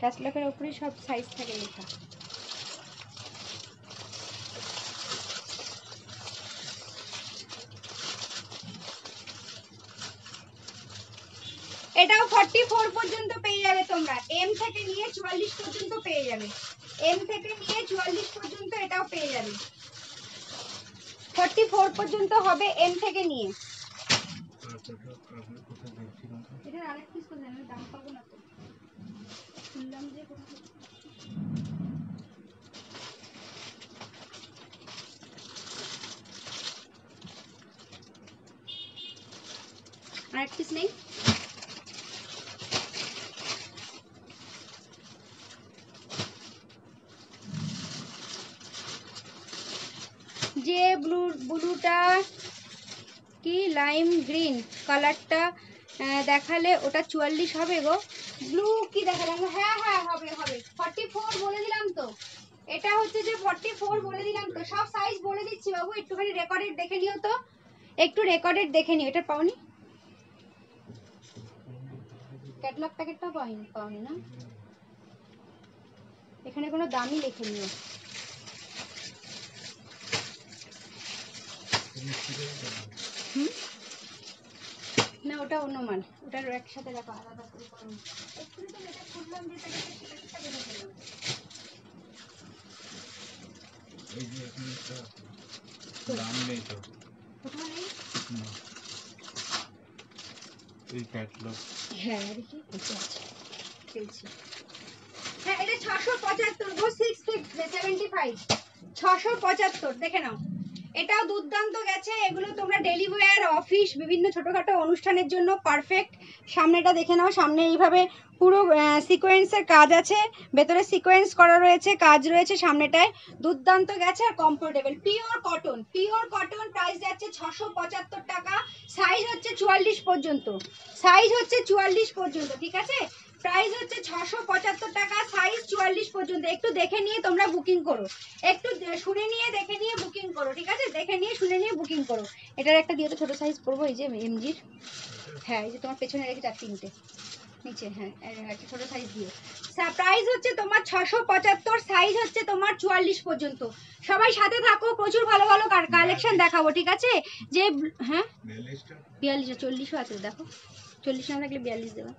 ক্যাটলগের ওপরেই সব সাইজ থাকে লেখা। এটাও ফর্টি ফোর পর্যন্ত পেয়ে যাবে তোমরা। এম থেকে নিয়ে চুয়াল্লিশ পর্যন্ত পেয়ে যাবে। এম থেকে নিয়ে চুয়াল্লিশ পর্যন্ত এটাও পেয়ে যাবে। ফর্টি ফোর পর্যন্ত হবে এম থেকে নিয়ে। কোথায় দেখছিলাম তো? এটার আরেক পিস দাম পাবো না তো। কোথায় আরেক পিস নেই যে ব্লু ব্লুটা কি? লাইম গ্রিন কালারটা দেখালে ওটা চুয়াল্লিশ হবে গো। ব্লু কি দেখালাম। হ্যাঁ হ্যাঁ হবে হবে। ফর্টি ফোর বলে দিলাম তো। এটা হচ্ছে যে ফর্টি ফোর বলে দিলাম তো। সব সাইজ বলে দিচ্ছি বাবু, একটুখানি রেকর্ডেড দেখে নিও তো। একটু রেকর্ডেড দেখে নিও, এটা পাওনি? ক্যাটলগ প্যাকেটটা পাইনি পাওনি না? এখানে কোনো দামই লেখে নিও। হুম? না ওটা অন্য মান। ওটার একসাথে রাখো আলাদা করে হ্যাঁ এটা পেয়েছি। হ্যাঁ এটা ছশো পঁচাত্তর গো সিক্স সেভেন্টি ফাইভ ছশো পঁচাত্তর দেখে নাও। এটাও দুর্দান্ত গেছে। এগুলো তোমরা ডেলি ওয়্যার অফিস বিভিন্ন ছোটোখাটো অনুষ্ঠানের জন্য পারফেক্ট সামনেটা দেখে নাও, সামনে এইভাবে পুরো সিকোয়েন্সের কাজ আছে। ভেতরে সিকোয়েন্স করা রয়েছে, কাজ রয়েছে সামনেটায়। দুর্দান্ত গেছে আর comfortable pure cotton pure cotton price যাচ্ছে ছশো পঁচাত্তর টাকা। সাইজ হচ্ছে চুয়াল্লিশ পর্যন্ত। সাইজ হচ্ছে চুয়াল্লিশ পর্যন্ত, ঠিক আছে? প্রাইস হচ্ছে ছশো পঁচাত্তর টাকা সাইজ চুয়াল্লিশ পর্যন্ত। একটু দেখে নিয়ে তোমরা বুকিং করো। একটু শুনে নিয়ে দেখে নিয়ে বুকিং করো ঠিক আছে? দেখে নিয়ে শুনে নিয়ে বুকিং করো। এটার একটা দিয়ে তো ছোট সাইজ পড়ব এই যে এমজির হ্যাঁ এই যে তোমার পেছনে রেখে চার তিনটে। নিচে হ্যাঁ একটা ছোট সাইজ দিয়ে। প্রাইস হচ্ছে তোমার ছশো পঁচাত্তর সাইজ হচ্ছে তোমার চুয়াল্লিশ পর্যন্ত। সবাই সাথে থাকো প্রচুর ভালো ভালো কালেকশন দেখাবো ঠিক আছে? যে হ্যাঁ? বিয়াল্লিশ চল্লিশও আছে দেখো। চল্লিশ না থাকলে বিয়াল্লিশ দেবে।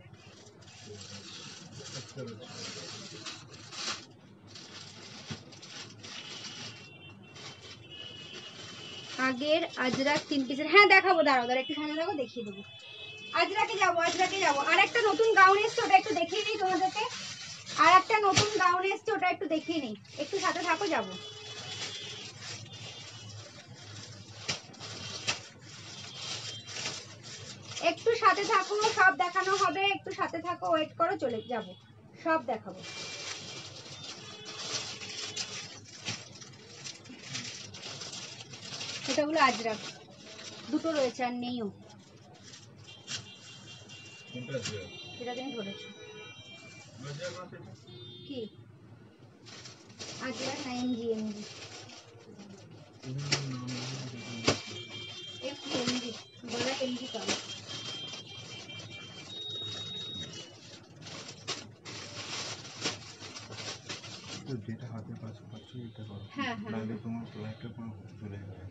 আগের আজরাক তিন পিসের হ্যাঁ দেখাবো, দাঁড়াও দাঁড়া একটু সামনে রাখো দেখিয়ে দেবো। আজরাকে যাব আজরাকে যাব। আর একটা নতুন গাউন এসছে, ওটা একটু দেখিয়ে নিই তোমাদেরকে। আর একটা নতুন গাউন এসছে, ওটা একটু দেখিয়ে নিই। একটু সাথে থাকো, যাব। একটু সাথে থাকো, সব দেখানো হবে, একটু সাথে থাকো ওয়েট করো, চলে যাব। সব দেখাবো এটা হলো আজরাক দুটো রয়েছে আর নেইও? যেটা তুমি ধরেছো এটা? কি আজরাক না এমজি এমজি। এমজি বলা এমজি পাবে হাতে পাচ্ছ পাচ্ছ এটা করো হ্যাঁ, হ্যাঁ, নাহলে হ্যাঁ। তোমার লাইফটা পুরো চলে যাবে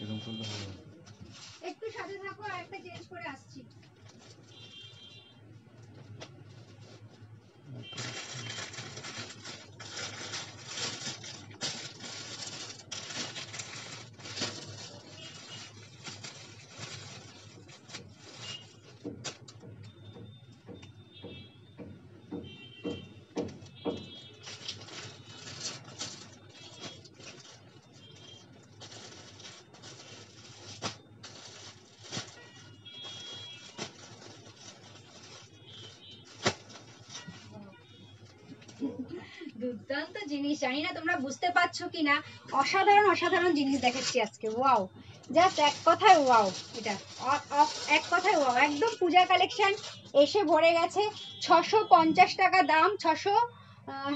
এরকম করলে হবে না। একটু সাথে থাকো আর একটা চেঞ্জ করে আসছি দুর্দান্ত জিনিস, জানি না তোমরা বুঝতে পারছ কিনা। অসাধারণ অসাধারণ জিনিস দেখাচ্ছি আজকে ওয়াও জাস্ট এক কথায় ওয়াও এটা। এক কথায় ওয়াও একদম পূজা কালেকশন এসে ভরে গেছে। ছশো পঞ্চাশ টাকা দাম, ছশো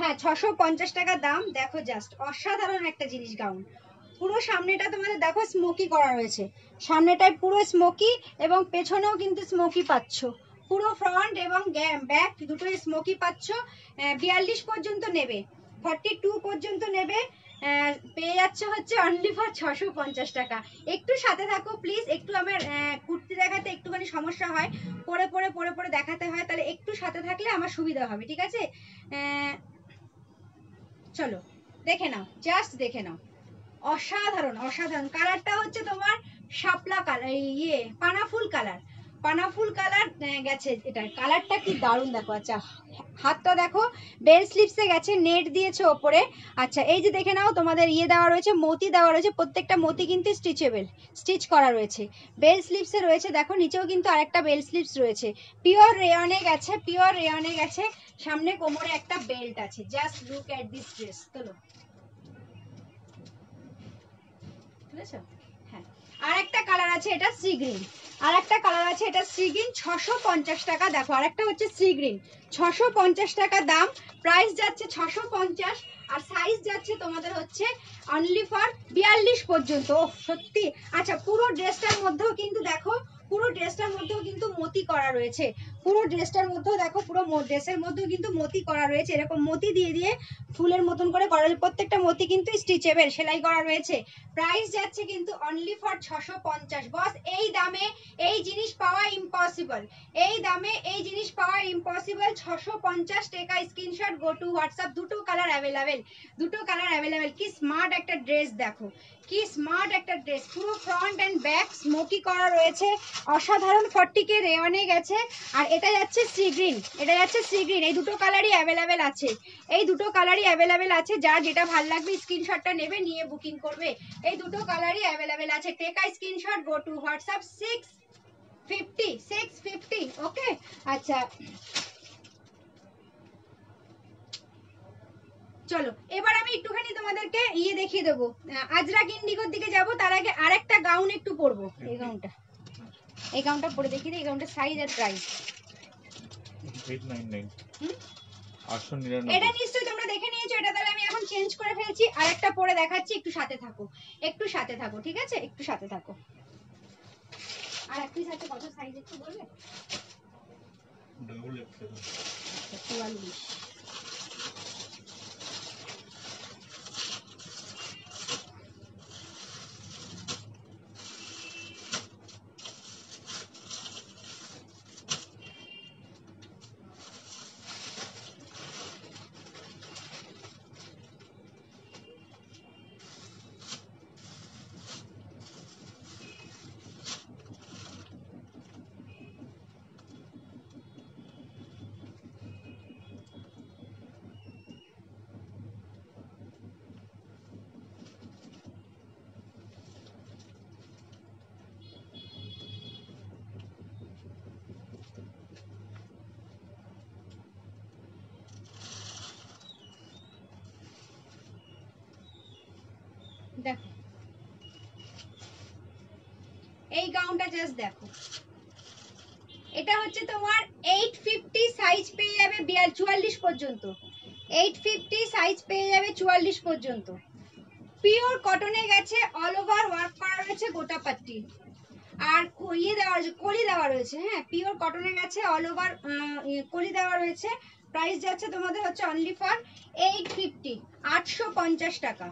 হ্যাঁ ছশো পঞ্চাশ টাকা দাম। দেখো জাস্ট অসাধারণ একটা জিনিস গাউন পুরো সামনেটা তোমাদের দেখো স্মোকি করা রয়েছে। সামনেটায় পুরো স্মোকি এবং পেছনেও কিন্তু স্মোকি পাচ্ছ। পুরো ফ্রন্ট এবং ব্যাক দুটোই স্মোকি পাচ্ছ। বিয়াল্লিশ পর্যন্ত নেবে। ফর্টি টু পর্যন্ত নেবে। পেয়ে যাচ্ছে হচ্ছে অনলি ফর ছশো পঞ্চাশ টাকা। একটু সাথে থাকো প্লিজ একটু আমার কুর্তি দেখাতে একটুখানি সমস্যা হয়। পরে পরে পরে পরে দেখাতে হয়। তাহলে একটু সাথে থাকলে আমার সুবিধা হবে, ঠিক আছে? চলো, দেখে নাও জাস্ট দেখে নাও। অসাধারণ অসাধারণ। কালারটা হচ্ছে তোমার শাপলা কালার ইয়ে পানাফুল কালার পানাফুল কালার গেছে এটা। কালারটা কি দারুণ, দেখো আচ্ছা। হাতটা দেখো, বেল স্লিপসে গেছে, নেট দিয়েছে ওপরে। আচ্ছা এই যে দেখে নাও, তোমাদের ইয়ে দেওয়া রয়েছে, মতি দেওয়া রয়েছে, প্রত্যেকটা মতি কিন্তু স্টিচেবেল, স্টিচ করা রয়েছে। বেল স্লিপসে রয়েছে, দেখো, নিচেও কিন্তু আরেকটা বেল স্লিপস রয়েছে। পিওর রেয়নে গেছে, পিওর রেয়নে গেছে, সামনে কোমরে একটা বেল্ট আছে। Just look at this dress, তোলো। বুঝেছ হ্যাঁ। আছে, এটা সি গ্রিন। আর একটা কালার আছে, এটা সি গ্রিন ছশো পঞ্চাশ টাকা। দেখো আর একটা হচ্ছে সি গ্রিন ছশো পঞ্চাশ টাকা দাম। প্রাইস যাচ্ছে ছশো পঞ্চাশ, আর সাইজ যাচ্ছে তোমাদের হচ্ছে অনলি ফর বিয়াল্লিশ পর্যন্ত। ও সত্যি। আচ্ছা পুরো ড্রেসটার মধ্যেও কিন্তু দেখো পুরো ড্রেসটার মধ্যেও কিন্তু মতি করা রয়েছে। পুরো ড্রেসটার মধ্যেও দেখো, পুরো ড্রেসের মধ্যেও কিন্তু মতি করা রয়েছে। এরকম মতি দিয়ে দিয়ে ফুলের মতন করে করা প্রত্যেকটা মতি কিন্তু স্টিচেবল সেলাই করা রয়েছে। প্রাইস যাচ্ছে কিন্তু অনলি ফর ছশো পঞ্চাশ। বস এই দামে এই জিনিস পাওয়া ইম্পসিবল এই দামে এই জিনিস পাওয়া ইম্পসিবল ছশো পঞ্চাশ টাকা স্ক্রিনশট গো টু হোয়াটসঅ্যাপ দুটো কালার অ্যাভেলেবেল দুটো কালার অ্যাভেলেবেল কি স্মার্ট একটা ড্রেস দেখো। কি স্মার্ট একটা ড্রেস পুরো ফ্রন্ট অ্যান্ড ব্যাক স্মোকি করা রয়েছে। অসাধারণ ফর্টি কে রেওয়ানে গেছে। আর এটা যাচ্ছে সি গ্রিন এটা যাচ্ছে সি গ্রিন এই দুটো কালারই অ্যাভেলেবেল আছে। এই দুটো কালারই অ্যাভেলেবেল আছে যার যেটা ভালো লাগবে স্ক্রিনশটটা নেবে, নিয়ে বুকিং করবে। এই দুটো কালারই অ্যাভেলেবেল আছে। Take a screenshot go to WhatsApp six fifty six fifty okay আচ্ছা। চলো, এবার আমি একটুখানি তোমাদেরকে ইয়ে দেখিয়ে দেবো। আজরাক ইন্ডিগোর দিকে যাব, তার আগে আরেকটা গাউন একটু পরবো, এই গাউনটা এই কাউন্টার পরে দেখি এই কাউন্টার সাইজ আর প্রাইস 899 এটা নিশ্চয়ই তোমরা দেখে নিয়েছো এটা তাহলে আমি এখন চেঞ্জ করে ফেলছি। আর একটা পরে দেখাচ্ছি একটু সাথে থাকো। একটু সাথে থাকো ঠিক আছে? একটু সাথে থাকো। আর একটু সাথে কত সাইজ একটু বলবে? ডাবল এক্সেল 44 জাস্ট দেখো। এটা হচ্ছে তোমার এইট ফিফটি সাইজ পেয়ে যাবে চুয়াল্লিশ পর্যন্ত। এইট ফিফটি সাইজ পেয়ে যাবে চুয়াল্লিশ পর্যন্ত। পিওর কটনে গেছে অল ওভার ওয়ার্ক করা রয়েছে গোটা পাট্টি। আর ইয়ে দেওয়া রয়েছে কলি দেওয়া রয়েছে হ্যাঁ পিওর কটনে গেছে অল ওভার কলি দেওয়া রয়েছে। প্রাইস যাচ্ছে তোমাদের হচ্ছে অনলি ফর এইট ফিফটি আটশো পঞ্চাশ টাকা।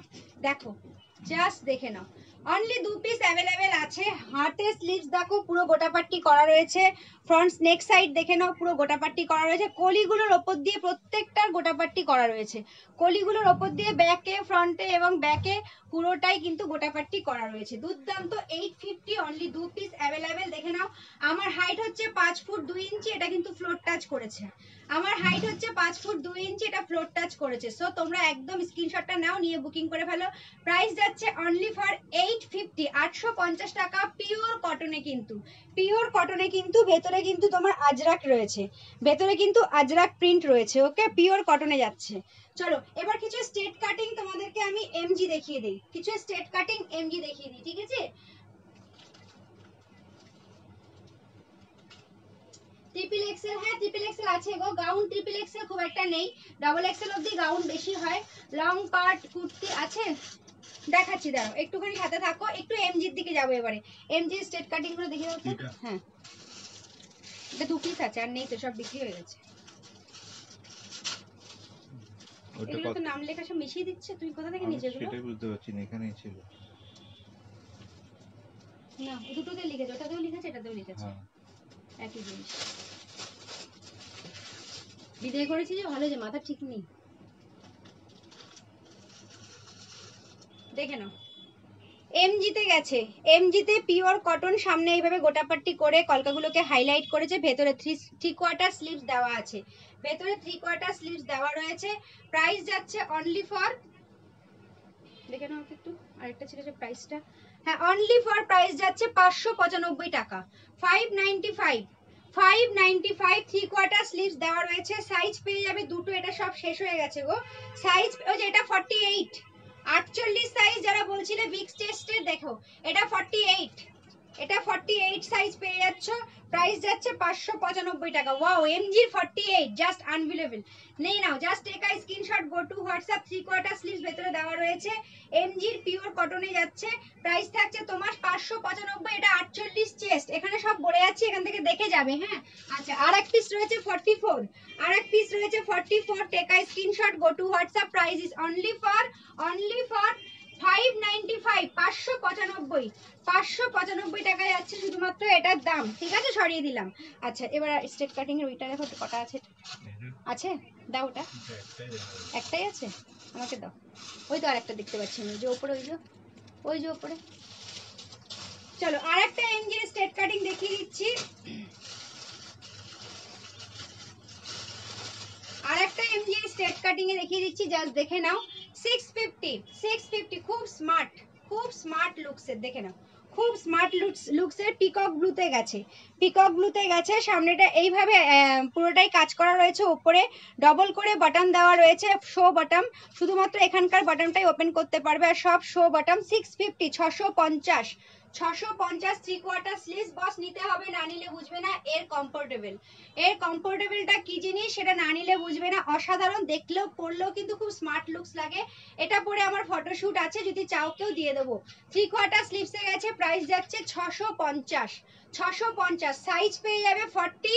দেখো জাস্ট দেখে নাও। অনলি দু পিস অ্যাভেলেবেল আছে। হাতে স্লিভস দেখো, পুরো গোটাপাট্টি করা রয়েছে। ফ্রন্ট স্নেক সাইড দেখে নাও, পুরো গোটাপাট্টি করা রয়েছে। কলিগুলোর ওপর দিয়ে প্রত্যেকটার গোটাপাট্টি করা রয়েছে। কলিগুলোর ওপর দিয়ে ব্যাকে ফ্রন্টে এবং ব্যাকে পুরোটাই কিন্তু গোটাপাট্টি করা রয়েছে। দুর্দান্ত এইট ফিফটি অনলি দু পিস অ্যাভেলেবেল দেখে নাও। আমার হাইট হচ্ছে পাঁচ ফুট দুই ইঞ্চি, এটা কিন্তু ফ্লোর টাচ করেছে। আমার হাইট হচ্ছে পাঁচ ফুট দুই ইঞ্চি, এটা ফ্লোর টাচ করেছে। সো তোমরা একদম স্ক্রিনশটটা নাও, নিয়ে বুকিং করে ফেলো। প্রাইস যাচ্ছে অনলি ফর এইট ফিফটি আটশো পঞ্চাশ টাকা পিওর কটনে কিন্তু। পিওর কটনে কিন্তু ভেতরে কিন্তু তোমার আজরাক রয়েছে। ভেতরে কিন্তু আজরাক প্রিন্ট রয়েছে ওকে পিওর কটনে যাচ্ছে। চলো, এবার কিছু স্টেট কাটিং তোমাদেরকে আমি এমজি দেখিয়ে দিই। কিছু স্টেট কাটিং এমজি দেখিয়ে দিই, ঠিক আছে? ট্রিপল এক্সেল হ্যাঁ ট্রিপল এক্সেল আছে গো। গাউন ট্রিপল এক্সেল খুব একটা নেই। ডাবল এক্সেল অবধি গাউন বেশি হয়। লং পার্ট কুর্তি আছে। দেখাচ্ছি দাঁড়াও একটুখানি হাতে থাকো একটু এমজির দিকে যাব এবারে। এমজি স্টেট কাটিংগুলো দেখে দাও হ্যাঁ। এটা দু পিস আছে আর নেই তো সব বিক্রি হয়ে গেছে। এগুলো তো নাম লেখা সব মিশিয়ে দিচ্ছে তুই কোথা থেকে আমি এগুলো? সেটাই বুঝতে পারছি না এখানেই ছিল। না দুটোতে লিখেছে ওটাতেও লিখেছে এটাতেও লিখেছে। হ্যাঁ। একই জিনিস। বিদায় করেছি যে ভালো যে মাথা ঠিক নেই। দেখে নাও। এমজিতে গেছে। এমজিতে পিওর কটন সামনে এইভাবে গোটাপাট্টি করে কলকাগুলোকে হাইলাইট করেছে। ভেতরে থ্রি থ্রি কোয়ার্টার স্লিভস দেওয়া আছে। ভেতরে থ্রি কোয়ার্টার স্লিভস দেওয়া রয়েছে। প্রাইস যাচ্ছে অনলি ফর দেখে নাও একটু। আরেকটা ছিল যে প্রাইসটা হ্যাঁ অনলি ফর প্রাইস যাচ্ছে পাঁচশো পঁচানব্বই টাকা। Five ninety five five ninety five three quarter sleeves দেওয়া রয়েছে। সাইজ পেয়ে যাবে দুটো, এটা সব শেষ হয়ে গেছে গো। সাইজ ওই যে এটা ফর্টি এইট আটচল্লিশ সাইজ যারা বলছিলে বিগ টেস্টে দেখো এটা ফর্টি এইট এটা ফর্টি এইট সাইজ পেয়ে যাচ্ছ। প্রাইস যাচ্ছে পাঁচশো পঁচানব্বই টাকা। ওয়াও এমজির ফর্টি এইট জাস্ট আনবিলেবল নেই নাও just take a screenshot go to WhatsApp three quarter sleeves ভেতরে দেওয়া রয়েছে। এমজির পিওর কটনে যাচ্ছে। প্রাইস থাকছে তোমার পাঁচশো পঁচানব্বই, এটা আটচল্লিশ চেস্ট এখানে সব বলে যাচ্ছি, এখান থেকে দেখে যাবে হ্যাঁ? আচ্ছা আর এক পিস রয়েছে ফর্টি ফোর আর এক পিস রয়েছে forty four take a screenshot go to WhatsApp price is only for only for five ninety five, পাঁচশো পঁচানব্বই। পাঁচশো পঁচানব্বই টাকায় যাচ্ছে শুধুমাত্র এটার দাম। ঠিক আছে? সরিয়ে দিলাম। আচ্ছা এবার স্টেট কাটিং এর ওইটা দেখো, কটা আছে? আছে? দাও ওটা। একটাই আছে? আমাকে দাও। ওই তো আরেকটা দেখতে পাচ্ছি আমি। যে ওপরে, ওই যে ওই যে ওপরে। চলো আর একটা এমজির স্টেট কাটিং দেখিয়ে দিচ্ছি। আর একটা এমজির স্টেট কাটিং এ দেখিয়ে দিচ্ছি। জাস্ট দেখে নাও। সিক্স ফিফটি সিক্স ফিফটি খুব স্মার্ট খুব স্মার্ট লুকসের দেখে নাও। খুব স্মার্ট লুকস লুকসের পিকক ব্লুতে গেছে। পিকক ব্লুতে গেছে, সামনেটা এইভাবে পুরোটাই কাজ করা রয়েছে ওপরে ডবল করে বাটন দেওয়া রয়েছে শো বাটন শুধুমাত্র এখানকার বাটনটাই ওপেন করতে পারবে, আর সব শো বাটন সিক্স ফিফটি ছশো পঞ্চাশ। ছশো পঞ্চাশ থ্রি কোয়ার্টার স্লিভস বস নিতে হবে, না নিলে বুঝবে না এর কমফোর্টেবল এর কমফোর্টেবলটা কি জিনিস সেটা না নিলে বুঝবে না। অসাধারণ, দেখলেও পরলেও কিন্তু খুব স্মার্ট লুকস লাগে। এটা পরে আমার ফটোশুট আছে, যদি চাও কেউ দিয়ে দেবো। থ্রি কোয়ার্টার স্লিভসে গেছে প্রাইস যাচ্ছে ছশো পঞ্চাশ। ছশো পঞ্চাশ সাইজ পেয়ে যাবে ফর্টি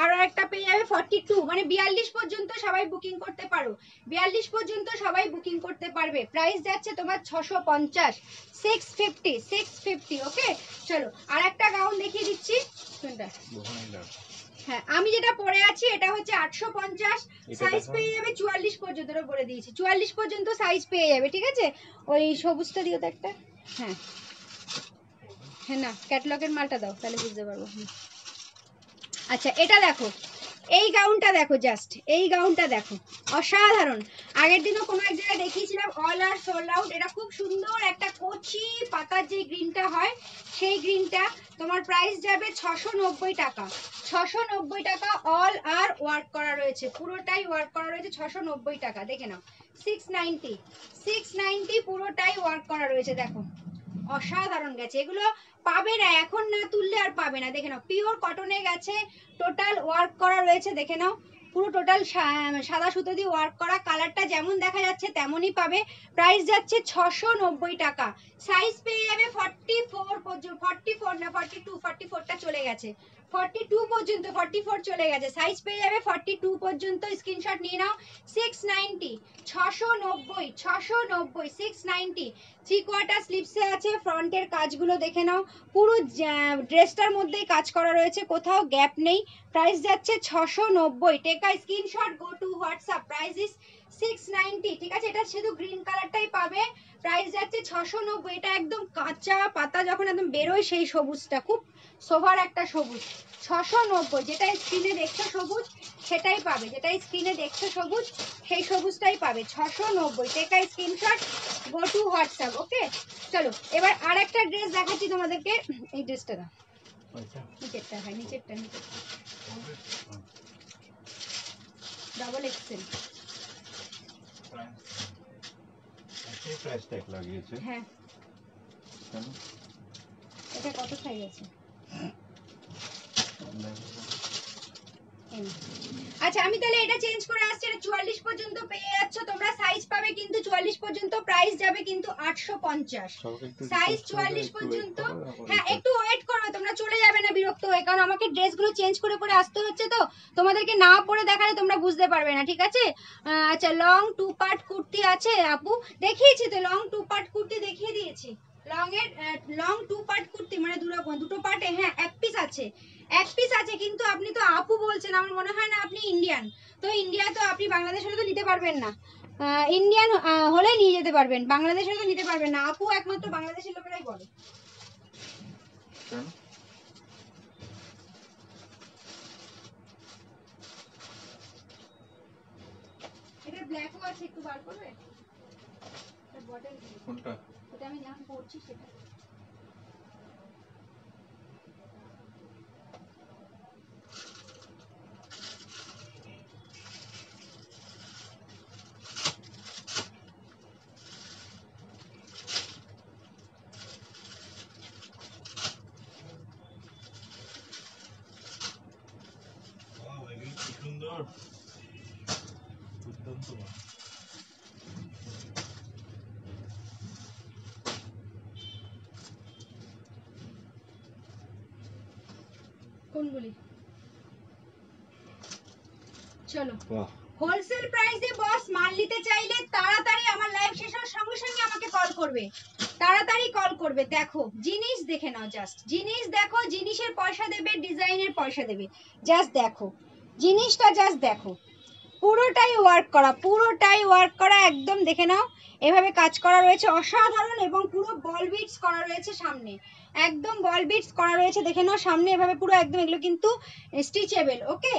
আর একটা পেয়ে যাবে ফর্টি টু মানে বিয়াল্লিশ পর্যন্ত সবাই বুকিং করতে পারো। বিয়াল্লিশ পর্যন্ত সবাই বুকিং করতে পারবে। প্রাইস যাচ্ছে তোমার ছশো পঞ্চাশ। Six fifty six fifty okay? চলো আর একটা গাউন দেখিয়ে দিচ্ছি। কোনটা? হ্যাঁ আমি যেটা পরে আছি এটা হচ্ছে আটশো পঞ্চাশ। সাইজ পেয়ে যাবে চুয়াল্লিশ পর্যন্ত বলে দিয়েছি। চুয়াল্লিশ পর্যন্ত সাইজ পেয়ে যাবে ঠিক আছে? ওই সবুজটা দিও তো একটা। হ্যাঁ। হ্যাঁ না ক্যাটলগের মালটা দাও তাহলে বুঝতে পারব। হুম। আচ্ছা এটা দেখো। এই গাউনটা দেখো জাস্ট এই গাউনটা দেখো। অসাধারণ। আগের দিনও কোনো এক জায়গায় দেখিয়েছিলাম অল আর সোল আউট এটা খুব সুন্দর একটা কচি পাতার যে গ্রিনটা হয়, সেই গ্রিনটা তোমার প্রাইস যাবে ছশো নব্বই টাকা। ছশো নব্বই টাকা অল আর ওয়ার্ক করা রয়েছে। পুরোটাই ওয়ার্ক করা রয়েছে ছশো নব্বই টাকা। দেখে নাও। সিক্স নাইনটি সিক্স নাইনটি পুরোটাই ওয়ার্ক করা রয়েছে, দেখো। অসাধারণ গেছে। এগুলো পাবে না, এখন না তুললে আর পাবে না। দেখে নাও পিওর কটনে গেছে টোটাল ওয়ার্ক করা রয়েছে, দেখে নাও। পুরো টোটাল সাদা সুতো দিয়ে ওয়ার্ক করা। কালারটা যেমন দেখা যাচ্ছে, তেমনই পাবে। প্রাইস যাচ্ছে ছশো নব্বই টাকা। সাইজ পেয়ে যাবে ফর্টি ফোর পর্যন্ত ফর্টি ফোর না ফর্টি টু ফর্টি ফোরটা চলে গেছে। ফর্টি টু পর্যন্ত ফোর চলে গেছে। সাইজ পেয়ে যাবে টু পর্যন্ত। স্ক্রিনশট নিয়ে নাও। সিক্স নাইনটি ছশো নব্বই ছশো নব্বই সিক্স নাইনটি স্লিপসে আছে। ফ্রন্টের কাজগুলো দেখে নাও। পুরো ড্রেসটার মধ্যেই কাজ করা রয়েছে। কোথাও গ্যাপ নেই। প্রাইস যাচ্ছে ছশো নব্বই take a screenshot go to WhatsApp price is six ninety ঠিক আছে? এটা শুধু গ্রিন কালারটাই পাবে। প্রাইস যাচ্ছে ছশো নব্বই এটা একদম কাঁচা পাতা যখন একদম বেরোয় সেই সবুজটা খুব সোভার একটা সবুজ। ছশো নব্বই যেটা স্ক্রিনে দেখছ সবুজ সেটাই পাবে। যেটা স্ক্রিনে দেখছ সবুজ সেই সবুজটাই পাবে ছশো নব্বই। Take a screenshot go to WhatsApp okay চলো এবার আর একটা ড্রেস দেখাচ্ছি তোমাদেরকে। এই ড্রেসটা দাও। ওইটা? নিচেরটা হ্যাঁ নিচেরটা নিচেরটা। Double XL price. একটাই প্রাইস ট্যাগ লাগিয়েছে। হ্যাঁ। কেন? এটা কত সাইজ আছে। আচ্ছা আমি তাহলে এটা চেঞ্জ করে আসছি এটা চুয়াল্লিশ পর্যন্ত পেয়ে যাচ্ছ তোমরা সাইজ পাবে কিন্তু চুয়াল্লিশ পর্যন্ত প্রাইস যাবে কিন্তু আটশো পঞ্চাশ। সাইজ চুয়াল্লিশ পর্যন্ত হ্যাঁ একটু ওয়েট করো তোমরা চলে যাবে না বিরক্ত হয়ে কারণ আমাকে ড্রেসগুলো চেঞ্জ করে পরে আসতে হচ্ছে তো তোমাদেরকে না পরে দেখালে তোমরা বুঝতে পারবে না ঠিক আছে? আচ্ছা লং টু পার্ট কুর্তি আছে আপু। দেখিয়েছি তো লং টু পার্ট কুর্তি দেখিয়ে দিয়েছি। লং এর লং টু পার্ট কুর্তি মানে দুরকম দুটো পার্টে হ্যাঁ এক পিস আছে। এক পিস আছে কিন্তু আপনি তো আপু বলছেন আমার মনে হয় না আপনি ইন্ডিয়ান তো ইন্ডিয়া তো আপনি বাংলাদেশ হলে তো নিতে পারবেন না। ইন্ডিয়ান হলে নিয়ে যেতে পারবেন বাংলাদেশ হলে তো নিতে পারবেন না। আপু একমাত্র বাংলাদেশের লোকেরাই বলে। এটা ব্ল্যাকও আছে একটু বার করবে? বটল কোনটা? এটা আমি যখন পড়ছি সেটা সুন্দর দুর্দান্ত মাল কোনগুলি? চলো। হোলসেল প্রাইসে বস মাল নিতে চাইলে তাড়াতাড়ি আমার লাইভ শেষ হওয়ার সঙ্গে সঙ্গে আমাকে কল করবে। তাড়াতাড়ি কল করবে দেখো জিনিস দেখে নাও জাস্ট জিনিস দেখো জিনিসের পয়সা দেবে ডিজাইনের পয়সা দেবে। জাস্ট দেখো। জিনিসটা জাস্ট দেখো। পুরোটাই ওয়ার্ক করা, পুরোটাই ওয়ার্ক করা, একদম দেখে নাও। এভাবে কাজ করা রয়েছে, অসাধারণ এবং পুরো বল বিটস করা রয়েছে সামনে। একদম বল বিটস করা রয়েছে, দেখে নাও সামনে, এভাবে পুরো একদম, এগুলো কিন্তু স্টিচেবেল ওকে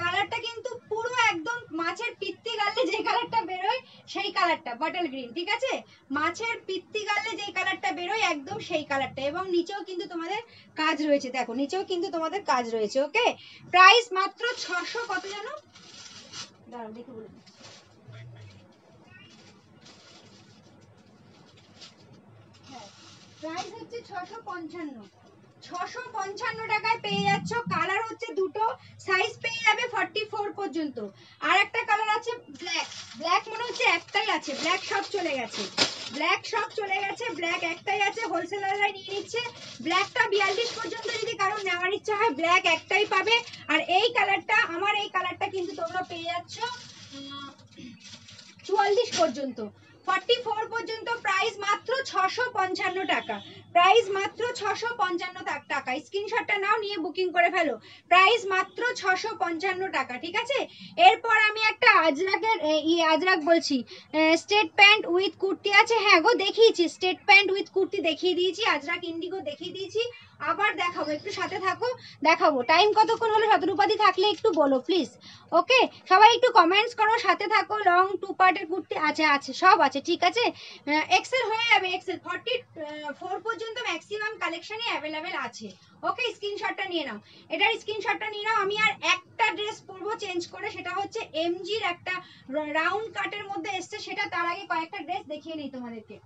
কালারটা কিন্তু পুরো একদম মাছের পিত্তি গালে যে কালারটা বেরোয়, সেই কালারটা বটল গ্রিন ঠিক আছে? মাছের পিত্তি গালে যে কালারটা বেরোয়, একদম সেই কালারটা এবং নিচেও কিন্তু তোমাদের কাজ রয়েছে, দেখো, নিচেও কিন্তু তোমাদের কাজ রয়েছে ওকে প্রাইস মাত্র ছশো কত জানো? দাঁড়াও, দেখে বলে হ্যাঁ প্রাইস হচ্ছে ছশো পঞ্চান্ন। ছশো পঞ্চান্ন টাকায় পেয়ে যাচ্ছ। কালার হচ্ছে দুটো সাইজ পেয়ে যাবে ফর্টি ফোর পর্যন্ত। আর একটা কালার আছে ব্ল্যাক ব্ল্যাক মনে হচ্ছে একটাই আছে ব্ল্যাক সব চলে গেছে। ব্ল্যাক সব চলে গেছে ব্ল্যাক একটাই আছে হোলসেলাররা নিয়ে নিচ্ছে। ব্ল্যাকটা বিয়াল্লিশ পর্যন্ত যদি কারোর নেওয়ার ইচ্ছা হয় ব্ল্যাক একটাই পাবে। আর এই কালারটা আমার এই কালারটা কিন্তু তোমরা পেয়ে যাচ্ছ চুয়াল্লিশ পর্যন্ত। ফর্টি ফোর পর্যন্ত প্রাইস মাত্র ছশো পঞ্চান্ন টাকা। প্রাইস মাত্র ছশো পঞ্চান্ন টাকা। স্ক্রিনশটটা নাও, নিয়ে বুকিং করে ফেলো। প্রাইস মাত্র ছশো পঞ্চান্ন টাকা, ঠিক আছে? এরপর আমি একটা আজরাকের আজরাক বলছি। স্টেট প্যান্ট উইথ কুর্তি আছে। হ্যাঁ গো, দেখিয়েছি। স্টেট প্যান্ট উইথ কুর্তি দেখিয়ে দিয়েছি আজরাক ইন্ডিগো দেখিয়ে দিয়েছি। আবার দেখাবো, একটু সাথে থাকো, দেখাবো। টাইম কতক্ষণ হলো শতরূপাদি থাকলে একটু বলো প্লিজ ওকে সবাই একটু কমেন্টস করো, সাথে থাকো। লং টু পার্টের কুর্তি আছে আছে, সব আছে। ঠিক আছে? এক্সেল হয়ে যাবে এক্সেল ফর্টি ফোর পর্যন্ত ম্যাক্সিমাম কালেকশনই অ্যাভেলেবেল আছে। ওকে স্ক্রিনশটটা নিয়ে নাও। এটার স্ক্রিনশটটা নিয়ে নাও। আমি আর একটা ড্রেস পরবো চেঞ্জ করে, সেটা হচ্ছে এমজির একটা রাউন্ড কাটের মধ্যে এসছে, সেটা তার আগে কয়েকটা ড্রেস দেখিয়ে নিই তোমাদেরকে।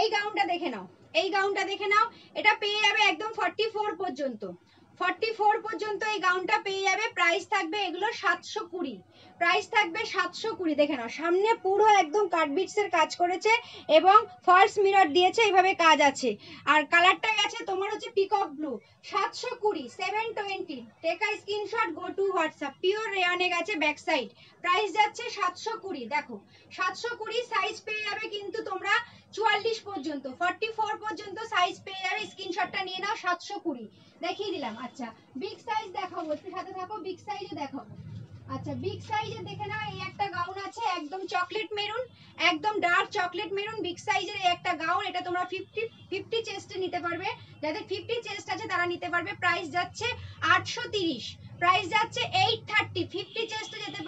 এই গাউনটা দেখে নাও। এই গাউনটা দেখে নাও। এটা পেয়ে যাবে একদম ফর্টি ফোর পর্যন্ত। ফর্টি ফোর পর্যন্ত এই গাউনটা পেয়ে যাবে। প্রাইস থাকবে এগুলো সাতশো কুড়ি। প্রাইস থাকবে সাতশো কুড়ি, দেখে নাও। সামনে পুরো একদম কাটবিটস এর কাজ করেছে এবং ফলস মিরর দিয়েছে, এইভাবে কাজ আছে। আর কালারটা গেছে তোমার হচ্ছে পিকক ব্লু সাতশো কুড়ি seven twenty take a screenshot go to WhatsApp pure রেয়নে গেছে ব্যাক সাইড প্রাইস যাচ্ছে সাতশো কুড়ি, দেখো। সাতশো কুড়ি সাইজ পেয়ে যাবে কিন্তু তোমরা চুয়াল্লিশ পর্যন্ত ফর্টি ফোর পর্যন্ত সাইজ পেয়ে যাবে। স্ক্রিনশটটা নিয়ে নাও, সাতশো কুড়ি। দেখিয়ে দিলাম আচ্ছা। বিগ সাইজ দেখাবো, একটু সাথে থাকো বিগ সাইজে দেখাবো। আচ্ছা বিগ সাইজে দেখে নাও, এই একটা গাউন আছে, একদম চকলেট মেরুন একদম ডার্ক চকলেট মেরুন বিগ সাইজের এই একটা গাউন এটা তোমরা ফিফটি ফিফটি চেস্টে নিতে পারবে। যাদের ফিফটি চেস্ট আছে, তারা নিতে পারবে। প্রাইস যাচ্ছে আটশো তিরিশ প্রাইস যাচ্ছে এইট থার্টি ফিফটি চেস্টে যেতে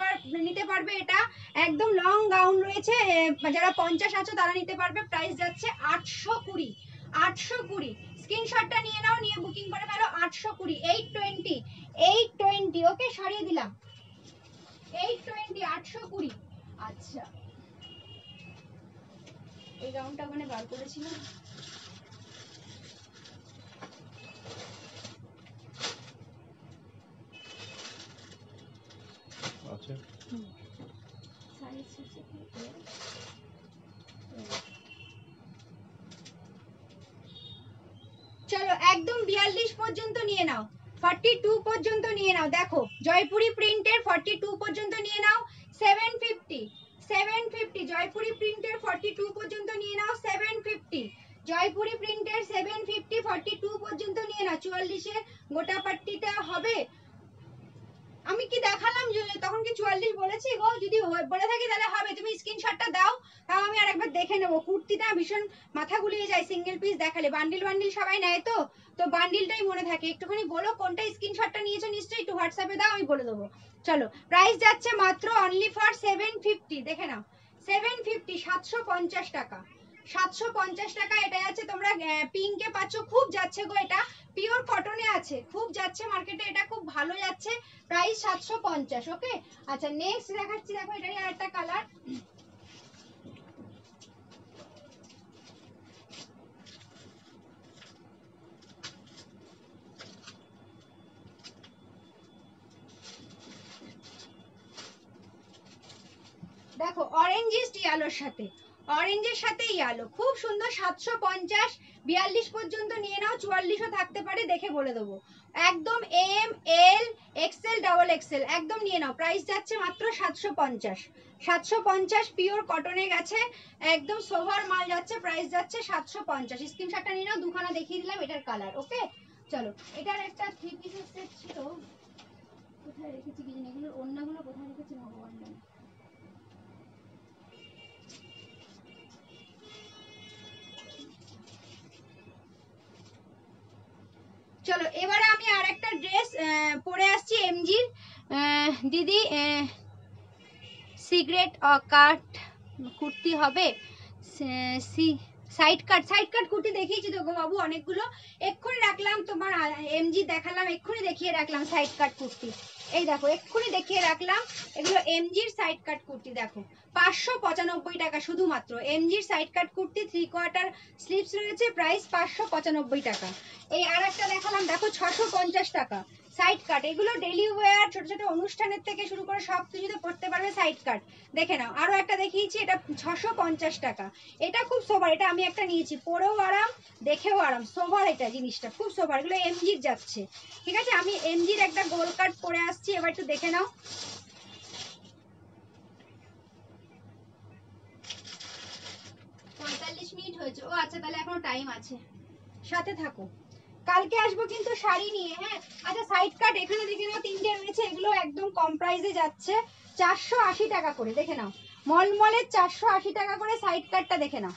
নিতে পারবে এটা। একদম লং গাউন রয়েছে যারা পঞ্চাশ আছো, তারা নিতে পারবে। প্রাইস যাচ্ছে আটশো কুড়ি আটশো কুড়ি। স্ক্রিনশটটা নিয়ে নাও, নিয়ে বুকিং করে ফেলো, আটশো কুড়ি eight twenty eight twenty okay সরিয়ে দিলাম। এইট টোয়েন্টি আটশো কুড়ি। আচ্ছা। এই বার করেছিলাম। হচ্ছে চলো একদম বিয়াল্লিশ পর্যন্ত নিয়ে নাও। ফর্টি টু পর্যন্ত নিয়ে নাও। দেখো জয়পুরি প্রিন্টের ফর্টি টু পর্যন্ত নিয়ে নাও seven fifty seven fifty Jaipuri প্রিন্টের ফর্টি টু পর্যন্ত নিয়ে নাও সেভেন ফিফটি জয়পুরি প্রিন্টের সেভেন ফিফটি ফর্টি টু পর্যন্ত নিয়ে নাও চুয়াল্লিশের গোটা পাট্টিটা হবে। আমি কি দেখালাম তখন কি চুয়াল্লিশ বলেছি গো? যদি বলে থাকি তাহলে হবে। তুমি স্ক্রিনশটটা দাও, তাও আমি আরেকবার দেখে নেব। কুর্তিটা ভীষণ মাথা গুলিয়ে যায় সিঙ্গেল পিস দেখালে। বান্ডিল বান্ডিল সবাই নেয় তো? তো বান্ডিলটাই মনে থাকে। একটুখানি বলো, কোনটা স্ক্রিনশটটা নিয়েছো? নিশ্চয়ই একটু হোয়াটসঅ্যাপে দাও, আমি বলে দেবো। চলো প্রাইস যাচ্ছে মাত্র অনলি ফর সেভেন ফিফটি দেখে নাও। সেভেন ফিফটি সাতশো পঞ্চাশ টাকা। সাতশো পঞ্চাশ টাকা, এটা যাচ্ছে তোমরা পিঙ্কে পাচ্ছ। খুব যাচ্ছে গো এটা। পিওর কটনে আছে। খুব যাচ্ছে মার্কেটে এটা খুব ভালো যাচ্ছে। প্রাইস সাতশো পঞ্চাশ ওকে আচ্ছা নেক্সট দেখাচ্ছি, দেখো, এটারই আর একটা কালার দেখো অরেঞ্জিস্ট ইয়ালোর সাথে। অরেঞ্জের সাথে ইয়ালো খুব সুন্দর সাতশো পঞ্চাশ, বিয়াল্লিশ পর্যন্ত নিয়ে নাও, চুয়াল্লিশও থাকতে পারে, দেখে বলে দেবো। একদম M L XL double XL একদম নিয়ে নাও। প্রাইস যাচ্ছে মাত্র সাতশো পঞ্চাশ। সাতশো পঞ্চাশ পিওর কটনে গেছে, একদম সোভার মাল যাচ্ছে প্রাইস যাচ্ছে সাতশো পঞ্চাশ। স্ক্রিনশটটা নিয়ে নাও, দুখানা দেখিয়ে দিলাম এটার কালার ওকে চলো, এটার একটা থ্রি পিসের সেট ছিল। কোথায় রেখেছি কি এগুলোর অন্যগুলো কোথায় রেখেছি ভগবান জানে। চলো, এবারে আমি আর একটা ড্রেস পরে আসছি এমজির দিদি সিগারেট কাট কুর্তি হবে। C side cut side cut kurti দেখিয়েছি তো বাবু অনেকগুলো। এক্ষুনি রাখলাম তোমার এমজি দেখালাম, এক্ষুনি দেখিয়ে রাখলাম সাইড কাট কুর্তি। এই দেখো, এক্ষুনি দেখিয়ে রাখলাম, এগুলো এমজির সাইড কাট কুর্তি, দেখো। পাঁচশো পঁচানব্বই টাকা শুধুমাত্র। এমজির side cut kurti three quarter sleeves রয়েছে প্রাইস পাঁচশো পঁচানব্বই টাকা। এই আর একটা দেখালাম, দেখো, ছশো পঞ্চাশ টাকা। সাইড কাট এগুলো ডেলি ওয়্যার ছোট ছোট অনুষ্ঠানের থেকে শুরু করে সব কিছুতে পড়তে পারবে সাইড কাট দেখে নাও, আরও একটা দেখিয়েছি, এটা ছশো পঞ্চাশ টাকা। এটা খুব সোভার এটা আমি একটা নিয়েছি। পরেও আরাম, দেখেও আরাম। সোভার এটা জিনিসটা, খুব সোভার এগুলো এমজির যাচ্ছে। ঠিক আছে, আমি এমজির একটা গোল কাট পরে আসছি, এবার একটু দেখে নাও। মিনিট হয়েছে। ও আচ্ছা তাহলে এখনও টাইম আছে। সাথে থাকো। কালকে আসব কিন্তু শাড়ি নিয়ে হ্যাঁ? আচ্ছা সাইড কাট এখানে দেখে নাও তিনটে রয়েছে এগুলো একদম কম প্রাইসে যাচ্ছে। চারশো আশি টাকা করে দেখে নাও। মলমলের চারশো আশি টাকা করে সাইড কাটটা দেখে নাও।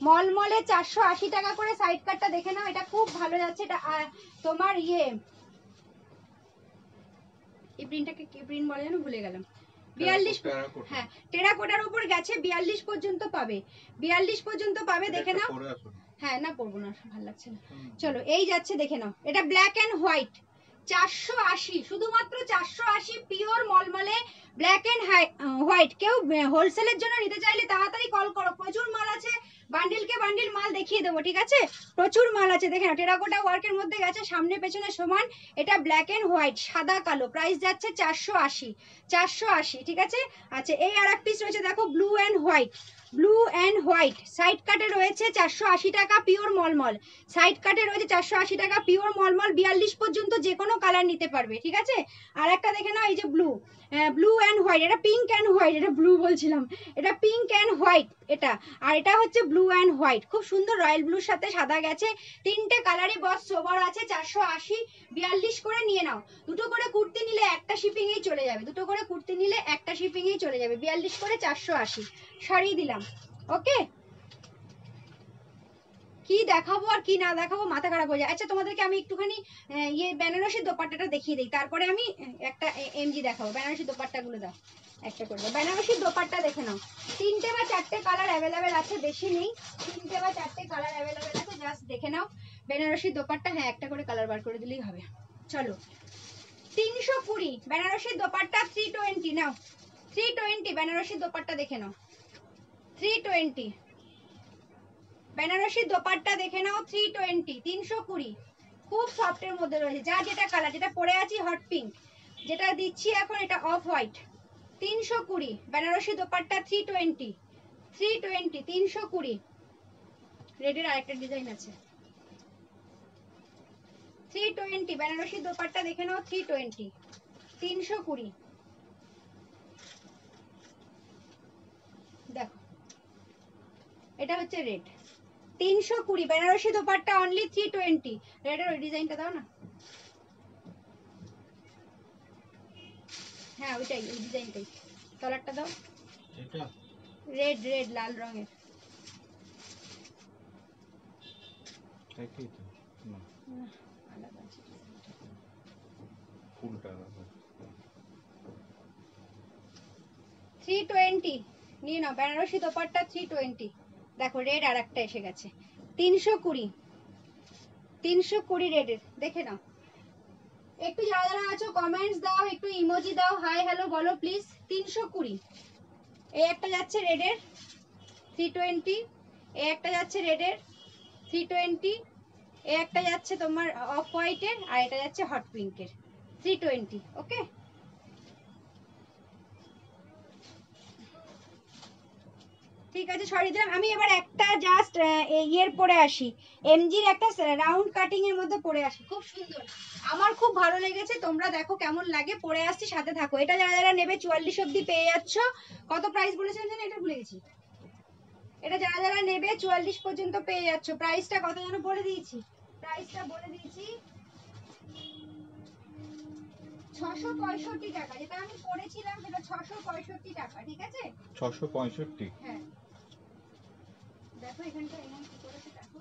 মলমলে চারশো আশি টাকা করে সাইড কাটটা দেখে নাও এটা খুব ভালো যাচ্ছে এটা তোমার ইয়ে এই প্রিন্টটাকে কি প্রিন্ট বলে যেন? ভুলে গেলাম। বিয়াল্লিশ হ্যাঁ টেরাকোটার উপর গেছে বিয়াল্লিশ পর্যন্ত পাবে। বিয়াল্লিশ পর্যন্ত পাবে দেখে নাও। হ্যাঁ না পড়ব না ভালো লাগছে না। চলো এই যাচ্ছে দেখে নাও। এটা ব্ল্যাক এন্ড হোয়াইট চারশো আশি শুধুমাত্র চারশো আশি পিওর মলমলে ব্ল্যাক এন্ড হোয়াইট কেউ হোলসেলের জন্য নিতে চাইলে তাড়াতাড়ি কল করো। প্রচুর মাল আছে। বান্ডিলকে বান্ডিল মাল দেখিয়ে দেবো ঠিক আছে? প্রচুর মাল আছে দেখে নাও। টেরাকোটা ওয়ার্কের মধ্যে গেছে সামনে পেছনে সমান। এটা ব্ল্যাক এন্ড হোয়াইট সাদা কালো। প্রাইস যাচ্ছে চারশো আশি চারশো আশি ঠিক আছে? আচ্ছা এই আর এক পিস রয়েছে দেখো blue and white blue and white side কাটে রয়েছে চারশো আশি টাকা পিওর মলমল। সাইড কাটে রয়েছে চারশো আশি টাকা পিওর মলমল। বিয়াল্লিশ পর্যন্ত যে কোনো কালার নিতে পারবে, ঠিক আছে? আর একটা দেখে নাও, এই যে ব্লু ব্লু অ্যান্ড হোয়াইট এটা পিঙ্ক অ্যান্ড হোয়াইট এটা ব্লু বলছিলাম। এটা পিঙ্ক অ্যান্ড হোয়াইট এটা। আর এটা হচ্ছে ব্লু অ্যান্ড হোয়াইট খুব সুন্দর রয়্যাল ব্লুর সাথে সাদা গেছে। তিনটে কালারই বস সোবার আছে, চারশো আশি। বিয়াল্লিশ করে নিয়ে নাও। দুটো করে কুর্তি নিলে একটা শিপিংয়েই চলে যাবে। দুটো করে কুর্তি নিলে একটা শিপিংয়েই চলে যাবে। বিয়াল্লিশ করে চারশো আশি। সরিয়ে দিলাম। ওকে কি দেখাবো আর কি না দেখাবো মাথা খারাপ হয়ে যায়। আচ্ছা তোমাদেরকে আমি একটুখানি ইয়ে বেনারসি দোপাট্টাটা দেখিয়ে দিই। তারপরে আমি একটা এমজি দেখাবো। বেনারসি দোপাট্টাগুলো দাও। একটা করে দাও। বেনারসি দোপাট্টা দেখে নাও। তিনটে বা চারটে কালার অ্যাভেলেবেল আছে, বেশি নেই। তিনটে বা চারটে কালার অ্যাভেলেবেল আছে জাস্ট দেখে নাও। বেনারসি দোপাট্টা হ্যাঁ একটা করে কালার বার করে দিলেই হবে। চলো। তিনশো কুড়ি। বেনারসি দোপাট্টা থ্রি টোয়েন্টি নাও। থ্রি টোয়েন্টি বেনারসি দোপাট্টা দেখে নাও। থ্রি টোয়েন্টি দোপাট্টা দেখে নাও থ্রি টোয়েন্টি তিনশো কুড়ি। খুব সফটের মধ্যে রয়েছে। যা যেটা কালার যেটা পরে আছি হট পিঙ্ক যেটা দিচ্ছি এখন এটা অফ হোয়াইট তিনশো কুড়ি, Banarasi dupatta three twenty three twenty তিনশো কুড়ি। রেডের আরেকটা ডিজাইন আছে। থ্রি টোয়েন্টি বেনারসি দোপাট্টা দেখে নাও থ্রি টোয়েন্টি তিনশো কুড়ি। এটা হচ্ছে রেড তিনশো কুড়ি Banarasi dupatta only three twenty রেডের ওই ডিজাইনটা দাও না। হ্যাঁ ওইটাই ওই ডিজাইনটাই কালারটা দাও। এটা রেড রেড লাল রঙের। থ্রি টোয়েন্টি নিয়ে নাও বেনারসি দোপাট্টা থ্রি টোয়েন্টি দেখো রেড আর একটা এসে গেছে। তিনশো কুড়ি। তিনশো কুড়ি রেডের দেখে নাও। একটু যারা যারা আছো কমেন্টস দাও, একটু ইমোজি দাও। হাই হ্যালো বলো প্লিজ তিনশো কুড়ি। এই একটা যাচ্ছে রেডের থ্রি টোয়েন্টি এই একটা যাচ্ছে রেডের থ্রি টোয়েন্টি এই একটা যাচ্ছে তোমার অফ হোয়াইটের আর এটা যাচ্ছে হট পিঙ্কের থ্রি টোয়েন্টি ওকে ঠিক আছে সরি দিলাম আমি এবার একটা জাস্ট ইয়ের পরে আসি। এমজির একটা রাউন্ড কাটিং এর মধ্যে পরে আসি। খুব সুন্দর। আমার খুব ভালো লেগেছে তোমরা দেখো কেমন লাগে পরে আসছি সাথে থাকো। এটা যারা যারা নেবে চুয়াল্লিশ অব্দি পেয়ে যাচ্ছ। কত প্রাইস বলেছেন জানেন এটা ভুলে গেছি। এটা যারা যারা নেবে চুয়াল্লিশ পর্যন্ত পেয়ে যাচ্ছ। প্রাইসটা কত যেন বলে দিয়েছি? প্রাইসটা বলে দিয়েছি ছশো পঁয়ষট্টি টাকা। যেটা আমি পড়েছিলাম সেটা ছশো পঁয়ষট্টি টাকা ঠিক আছে? ছশো পঁয়ষট্টি। হ্যাঁ। দেখো এখানটা এমন কি করেছে দেখো।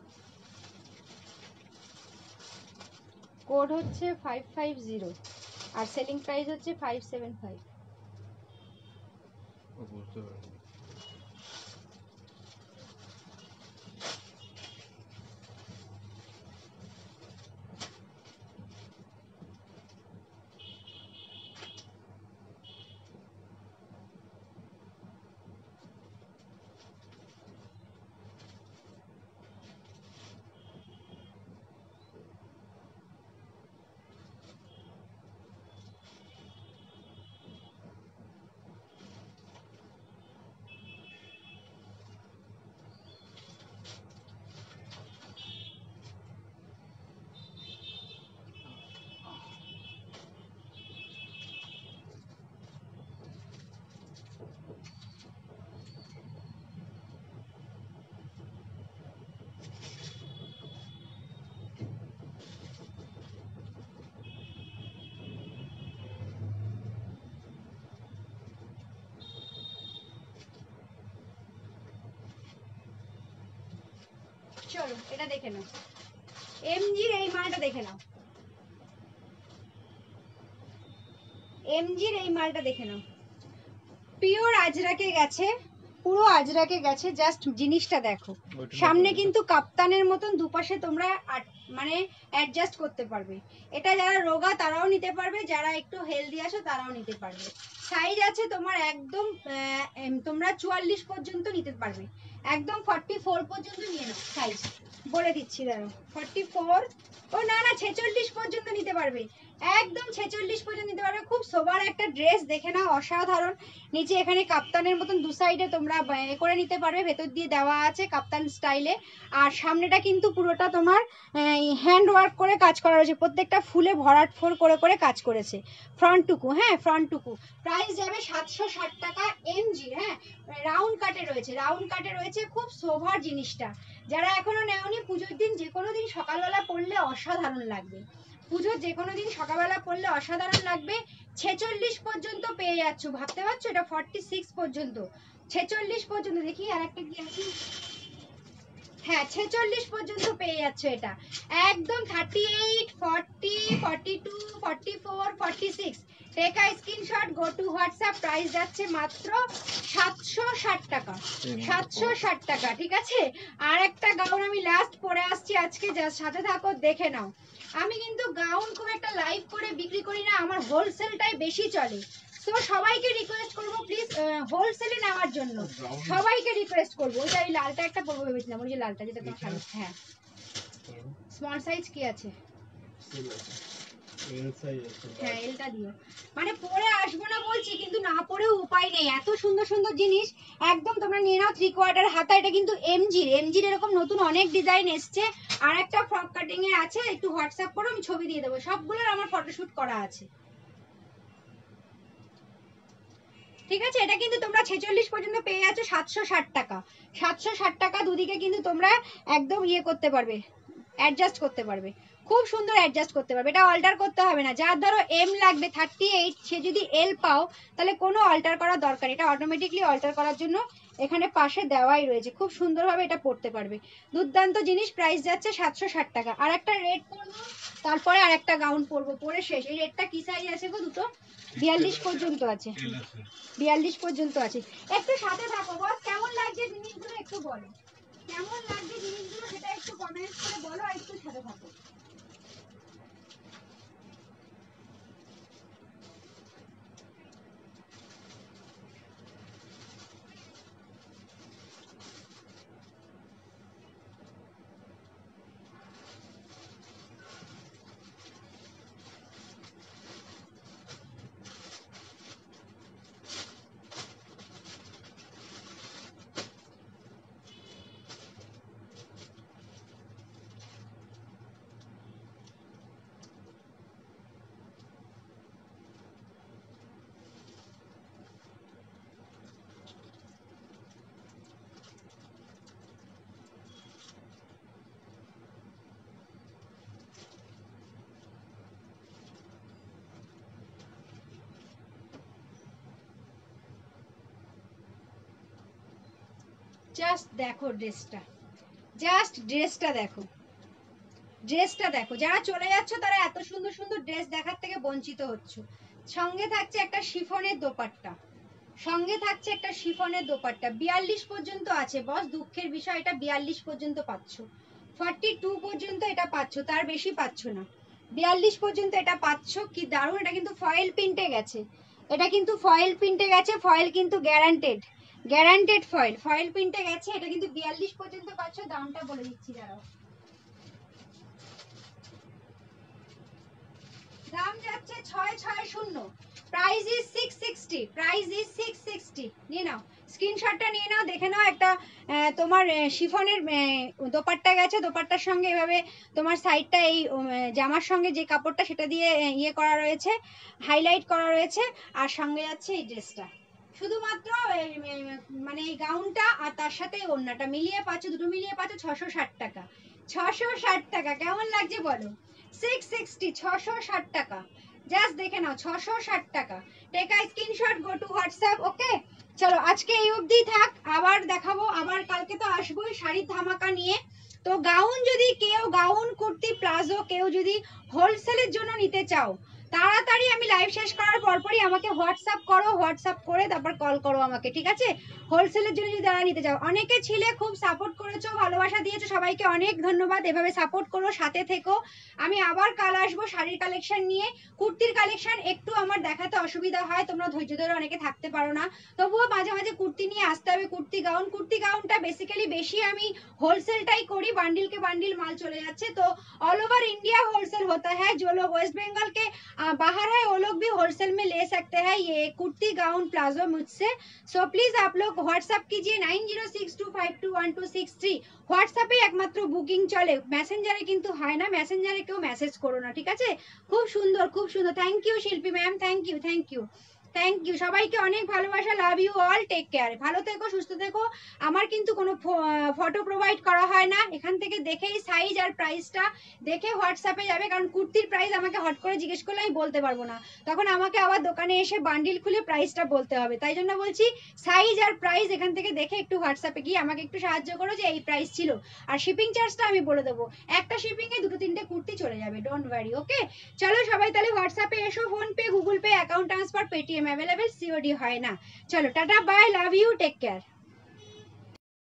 কোড হচ্ছে ফাইভ ফাইভ জিরো আর সেলিং প্রাইস হচ্ছে ফাইভ সেভেন ফাইভ বুঝতে চলো এটা দেখে নাও। এমজির এই মালটা দেখে নাও। এমজির এই মালটা দেখে নাও। পিওর আজরাকে গেছে পুরো আজরাকে গেছে জাস্ট জিনিসটা দেখো। সামনে কিন্তু কাপ্তানের মতন দুপাশে তোমরা মানে অ্যাডজাস্ট করতে পারবে। এটা যারা রোগা তারাও নিতে পারবে যারা একটু হেলদি আছো তারাও নিতে পারবে। সাইজ আছে তোমার একদম তোমরা চুয়াল্লিশ পর্যন্ত নিতে পারবে। একদম ফর্টি ফোর পর্যন্ত নিয়ে নাও সাইজ বলে দিচ্ছি, দাঁড়াও। ফর্টি ফোর ও না না, ছেচল্লিশ পর্যন্ত নিতে পারবে। একদম ছেচল্লিশ পর্যন্ত নিতে পারবে। খুব সোবার একটা ড্রেস দেখে নাও, অসাধারণ। নিচে এখানে কাপ্তানের মতন দু সাইডে তোমরা, এ, করে নিতে পারবে। ভেতর দিয়ে দেওয়া আছে কাপ্তান স্টাইলে আর সামনেটা কিন্তু পুরোটা তোমার হ্যান্ড ওয়ার্ক করে কাজ করা রয়েছে। প্রত্যেকটা ফুলে ভরাট ফোর করে করে কাজ করেছে। ফ্রন্টটুকু হ্যাঁ ফ্রন্টটুকু। প্রাইস যাবে সাতশো ষাট টাকা এমজি হ্যাঁ রাউন্ড কাটে রয়েছে। রাউন্ড কাটে রয়েছে খুব সোভার জিনিসটা। যারা এখনও নেওনি, পুজোর দিন যে কোনো দিন সকালবেলা পড়লে অসাধারণ লাগবে। পুজোর যে কোনো দিন সকালবেলা পড়লে অসাধারণ লাগবে। ছেচল্লিশ পর্যন্ত পেয়ে যাচ্ছ, ভাবতে পারছ? এটা ফর্টি সিক্স পর্যন্ত। ছেচল্লিশ পর্যন্ত, দেখি আর একটা কি আছে? হ্যাঁ ছেচল্লিশ পর্যন্ত পেয়ে যাচ্ছ এটা। একদম thirty eight forty forty two forty four forty six take a screenshot go to WhatsApp price যাচ্ছে মাত্র সাতশো ষাট টাকা। সাতশো ষাট টাকা ঠিক আছে? আর একটা গাউন আমি লাস্ট পরে আসছি আজকে যা সাথে থাকো দেখে নাও। আমি কিন্তু গাউন খুব একটা লাইভ করে বিক্রি করি না আমার হোলসেলটাই বেশি চলে। তো সবাইকে রিকোয়েস্ট করব প্লিজ হোলসেলে নেওয়ার জন্য। সবাইকে রিকোয়েস্ট করব। ওইটা ওই লালটা একটা পরবো ভেবেছিলাম ওই যে লালটা যেটা তোমার হ্যাঁ। স্মল সাইজ কি আছে? মানে পরে আসব না বলছি, কিন্তু না পরেও উপায় নেই। এত সুন্দর সুন্দর জিনিস, একদম তোমরা নিয়ে নাও থ্রি কোয়ার্টার হাতা। এটা কিন্তু এমজির এমজির এরকম নতুন অনেক ডিজাইন এসছে। আর একটা ফ্রক কাটিং আছে, একটু হোয়াটসঅ্যাপ করো, আমি ছবি দিয়ে দেবো। সবগুলোর আমার ফটোশুট করা আছে। ঠিক আছে? এটা কিন্তু তোমরা ছেচল্লিশ পর্যন্ত পেয়ে যাচ্ছ সাতশো ষাট টাকা। সাতশো ষাট টাকা দুদিকে কিন্তু তোমরা একদম ইয়ে করতে পারবে অ্যাডজাস্ট করতে পারবে। খুব সুন্দর অ্যাডজাস্ট করতে পারবে। এটা অল্টার করতে হবে না। যার ধরো এম লাগবে থার্টি এইট সে যদি এল পাও তাহলে কোনো অল্টার করার দরকার এটা অটোমেটিকলি অল্টার করার জন্য এখানে পাশে দেওয়াই রয়েছে। খুব সুন্দরভাবে এটা পড়তে পারবে। দুর্দান্ত জিনিস প্রাইস যাচ্ছে সাতশো ষাট টাকা। আর একটা রেড পরবো তারপরে আর একটা গাউন পরবো। পরে শেষ। এই রেডটা কি সাইজ আছে গো দুটো? বিয়াল্লিশ পর্যন্ত আছে। বিয়াল্লিশ পর্যন্ত আছে। একটু সাথে থাকো বস কেমন লাগছে জিনিসগুলো একটু বলো। কেমন লাগছে জিনিসগুলো সেটা একটু কমেন্ট করে বলো আর একটু সাথে থাকো। জাস্ট দেখো ড্রেসটা। জাস্ট ড্রেসটা দেখো। ড্রেসটা দেখো। যারা চলে যাচ্ছ, তারা এত সুন্দর সুন্দর ড্রেস দেখার থেকে বঞ্চিত হচ্ছ। সঙ্গে থাকছে একটা শিফনের দোপাট্টা। সঙ্গে থাকছে একটা শিফনের দোপাট্টা। বিয়াল্লিশ পর্যন্ত আছে বস দুঃখের বিষয়, এটা বিয়াল্লিশ পর্যন্ত পাচ্ছ। ফর্টি টু পর্যন্ত এটা পাচ্ছ, তার বেশি পাচ্ছ না। বিয়াল্লিশ পর্যন্ত এটা পাচ্ছ, কি দারুণ, এটা কিন্তু ফয়েল প্রিন্টে গেছে। এটা কিন্তু ফয়েল প্রিন্টে গেছে ফয়েল কিন্তু গ্যারান্টেড গ্যারান্টেড ফয়েল ফয়েল প্রিন্টে গেছে, এটা কিন্তু বিয়াল্লিশ পর্যন্ত পাচ্ছ, দামটা বলে দিচ্ছি, দাঁড়াও। দাম যাচ্ছে ছয় ছয় শূন্য। Price is six sixty price is six sixty নিয়ে নাও স্ক্রিনশটটা নিয়ে নাও, দেখে নাও একটা তোমার শিফনের দোপাট্টা গেছে, দোপাট্টার সঙ্গে এভাবে তোমার সাইডটা এই জামার সঙ্গে যে কাপড়টা সেটা দিয়ে ইয়ে করা রয়েছে হাইলাইট করা রয়েছে, আর সঙ্গে যাচ্ছে এই ড্রেসটা শুধুমাত্র মানে এই গাউনটা আর তার সাথে ওড়নাটা মিলিয়ে পাচ্ছ, দুটো মিলিয়ে পাচ্ছ ছশো ষাট টাকা। ছশো ষাট টাকা, কেমন লাগছে বলো? সিক্স সিক্সটি ছশো ষাট টাকা। জাস্ট দেখে নাও, ছশো ষাট টাকা। Take screenshot go to WhatsApp okay চলো, আজকে এই অবধি থাক, আবার দেখাবো, আবার কালকে তো আসবোই শাড়ির ধামাকা নিয়ে। তো গাউন যদি কেউ, গাউন, কুর্তি, প্লাজো কেউ যদি হোলসেলের জন্য নিতে চাও তাড়াতাড়ি আমি লাইভ শেষ করার পরপরই আমাকে হোয়াটসঅ্যাপ করো হোয়াটসঅ্যাপ করে তারপর কল করো আমাকে, ঠিক আছে? হোলসেলের জন্য যদি যারা নিতে চাও। অনেকে ছিলে খুব সাপোর্ট করেছ, ভালোবাসা দিয়েছ, সবাইকে অনেক ধন্যবাদ। এভাবে সাপোর্ট করো, সাথে থেকো। আমি আবার কাল আসব শাড়ির কালেকশন নিয়ে। কুর্তির কালেকশন একটু আমার দেখাতে অসুবিধা হয়, তোমরা ধৈর্য ধরে অনেকে থাকতে পারো না। তবুও মাঝে মাঝে কুর্তি নিয়ে আসতে হবে, কুর্তি গাউন কুর্তি গাউনটা বেসিক্যালি বেশি আমি হোলসেলটাই করি বান্ডিলকে বান্ডিল মাল চলে যাচ্ছে। তো অল ওভার ইন্ডিয়া হোলসেল হতে হ্যাঁ জোলো ওয়েস্ট বেঙ্গলকে बाहर है वो लोग भी होलसेल में ले सकते हैं ये कुर्ती गाउन प्लाजो मुझसे सो प्लीज आप लोग व्हाट्सअप कीजिए nine zero six two five two one two six three হোয়াটসঅ্যাপে একমাত্র বুকিং চলে মেসেঞ্জারে কিন্তু হয় না মেসেঞ্জারে কেউ মেসেজ করো না ঠিক আছে খুব সুন্দর খুব সুন্দর thank you Shilpi ma'am thank you thank you thank you সবাইকে অনেক ভালোবাসা. Love you all take care ভালো থেকো, সুস্থ থেকো। আমার কিন্তু কোনো ফটো প্রোভাইড করা হয় না। এখান থেকে দেখেই সাইজ আর প্রাইসটা দেখে হোয়াটসঅ্যাপে যাবে। কারণ কুর্তির প্রাইস আমাকে হট করে জিজ্ঞেস করলে আমি বলতে পারব না। তখন আমাকে আবার দোকানে এসে বান্ডিল খুলে প্রাইসটা বলতে হবে। তাই জন্য বলছি সাইজ আর প্রাইস এখান থেকে দেখে একটু হোয়াটসঅ্যাপে গিয়ে আমাকে একটু সাহায্য করো যে এই প্রাইস ছিল। আর শিপিং চার্জটা আমি বলে দেবো। একটা শিপিংয়ে দুটো তিনটে কুর্তি চলে যাবে। ডোন্ট ওয়ারি ওকে চলো সবাই তাহলে হোয়াটসঅ্যাপে এসো PhonePe Google Pay account transfer Paytm available COD হয় না। চলো tata bye love you take care